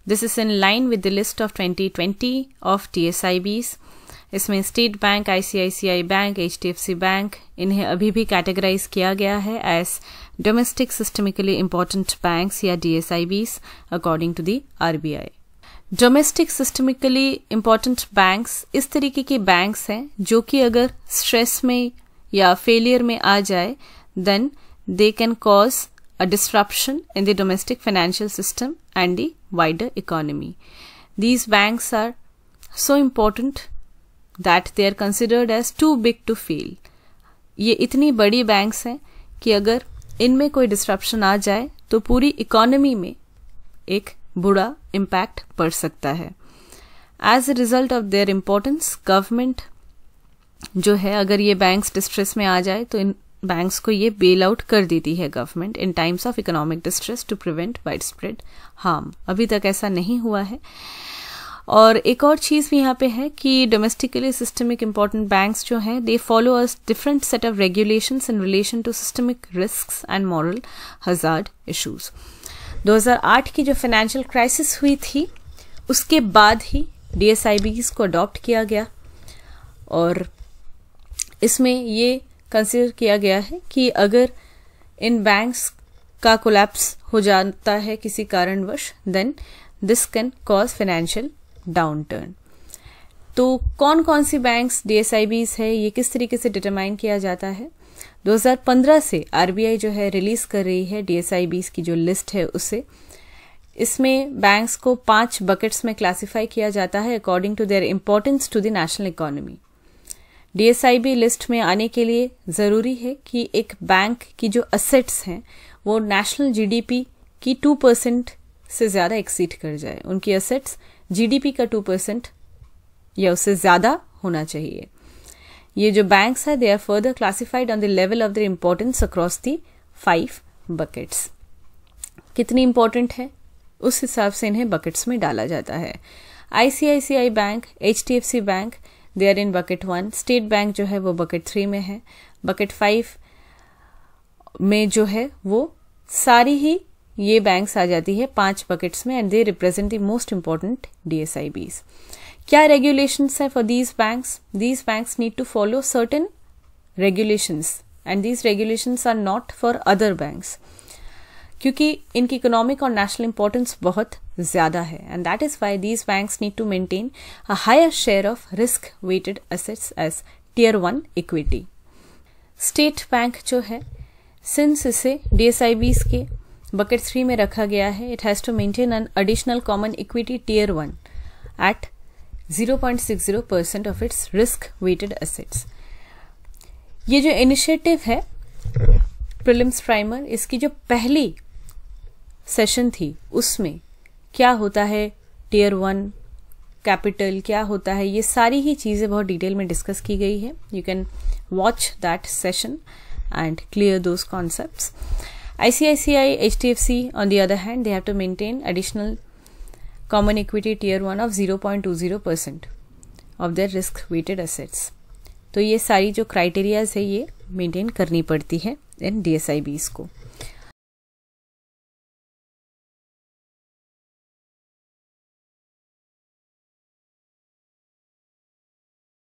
this is in line with the list of 2020 of DSIBs इसमें State Bank ICICI bank HDFC bank इन्हें अभी भी categorise किया गया है as domestic systemically important banks या DSIBs according to the RBI domestic systemically important banks इस तरीके के बैंक्स हैं जो कि अगर स्ट्रेस में या फेलियर में आ जाए then they can cause a disruption in the domestic financial system and the wider economy these banks are so important that they are considered as too big to fail ये इतनी बड़ी banks हैं कि अगर इनमें कोई डिस्ट्रप्शन आ जाए तो पूरी इकोनॉमी में एक बुरा इम्पैक्ट पड़ सकता है। As a result of their importance government जो है, अगर ये बैंक्स डिस्ट्रेस में आ जाए तो इन बैंक्स को ये बेल आउट कर देती है government in times of economic distress to prevent widespread harm अभी तक ऐसा नहीं हुआ है। और एक और चीज़ भी यहाँ पे है कि डोमेस्टिकली सिस्टमिक इंपॉर्टेंट बैंक्स जो हैं they follow a different set of regulation in relation to systemic risk and moral hazard issues 2008 की जो फाइनेंशियल क्राइसिस हुई थी, उसके बाद ही डीएसआईबीज को अडॉप्ट किया गया। और इसमें ये कंसिडर किया गया है कि अगर इन बैंक्स का कोलैप्स हो जाता है किसी कारणवश then this can cause financial downturn तो कौन कौन सी बैंक्स डीएसआईबीज है, ये किस तरीके से डिटरमाइन किया जाता है? 2015 से आरबीआई जो है रिलीज़ कर रही है डीएसआईबीस की जो लिस्ट है उसे। इसमें बैंक्स को पाँच बकेट्स में क्लासिफाई किया जाता है according to their importance to the national economy DSIB list में आने के लिए ज़रूरी है कि एक बैंक की जो असेट्स हैं, वो नेशनल जीडीपी की टू परसेंट से ज़्यादा एक्सीड कर जाए। उनकी असेट्स जीडीपी का टू परसेंट या उससे ज़्यादा होना चाहिए। ये जो बैंक्स है they are further classified on the level of the importance across the five buckets कितनी इंपॉर्टेंट है? उस हिसाब से इन्हें बकेट्स में डाला जाता है। ICICI bank H D F C bank they are in bucket one State Bank जो है, वो बकेट थ्री में है। बकेट फाइव में जो है, वो सारी ही ये बैंक्स आ जाती है पाँच बकेट्स में and they represent the most important DSIBs क्या रेगुलेशंस है for these banks these banks need to follow certain regulations and these regulations are not for other banks क्योंकि इनकी इकोनॉमिक और नेशनल इंपॉर्टेंस बहुत ज़्यादा है and that is why these banks need to maintain a higher share of risk weighted assets as tier one equity State Bank जो है since इसे डीएसआईबीज के बकेट थ्री में रखा गया है it has to maintain an additional common equity tier one at 0.60 percent of its risk weighted assets ये जो इनिशिएटिव है प्रिलिम्स प्राइमर इसकी जो पहली सेशन थी, उसमें क्या होता है? टीयर वन कैपिटल क्या होता है? ये सारी ही चीज़ें बहुत डिटेल में डिस्कस की गई है। You can watch that session and clear those concept ICICI H D F C on the other hand they have to maintain additional common equity tier 1 of 0.20% of their risk weighted assets तो ये सारी जो criterias है ये maintain करनी पड़ती है इन D को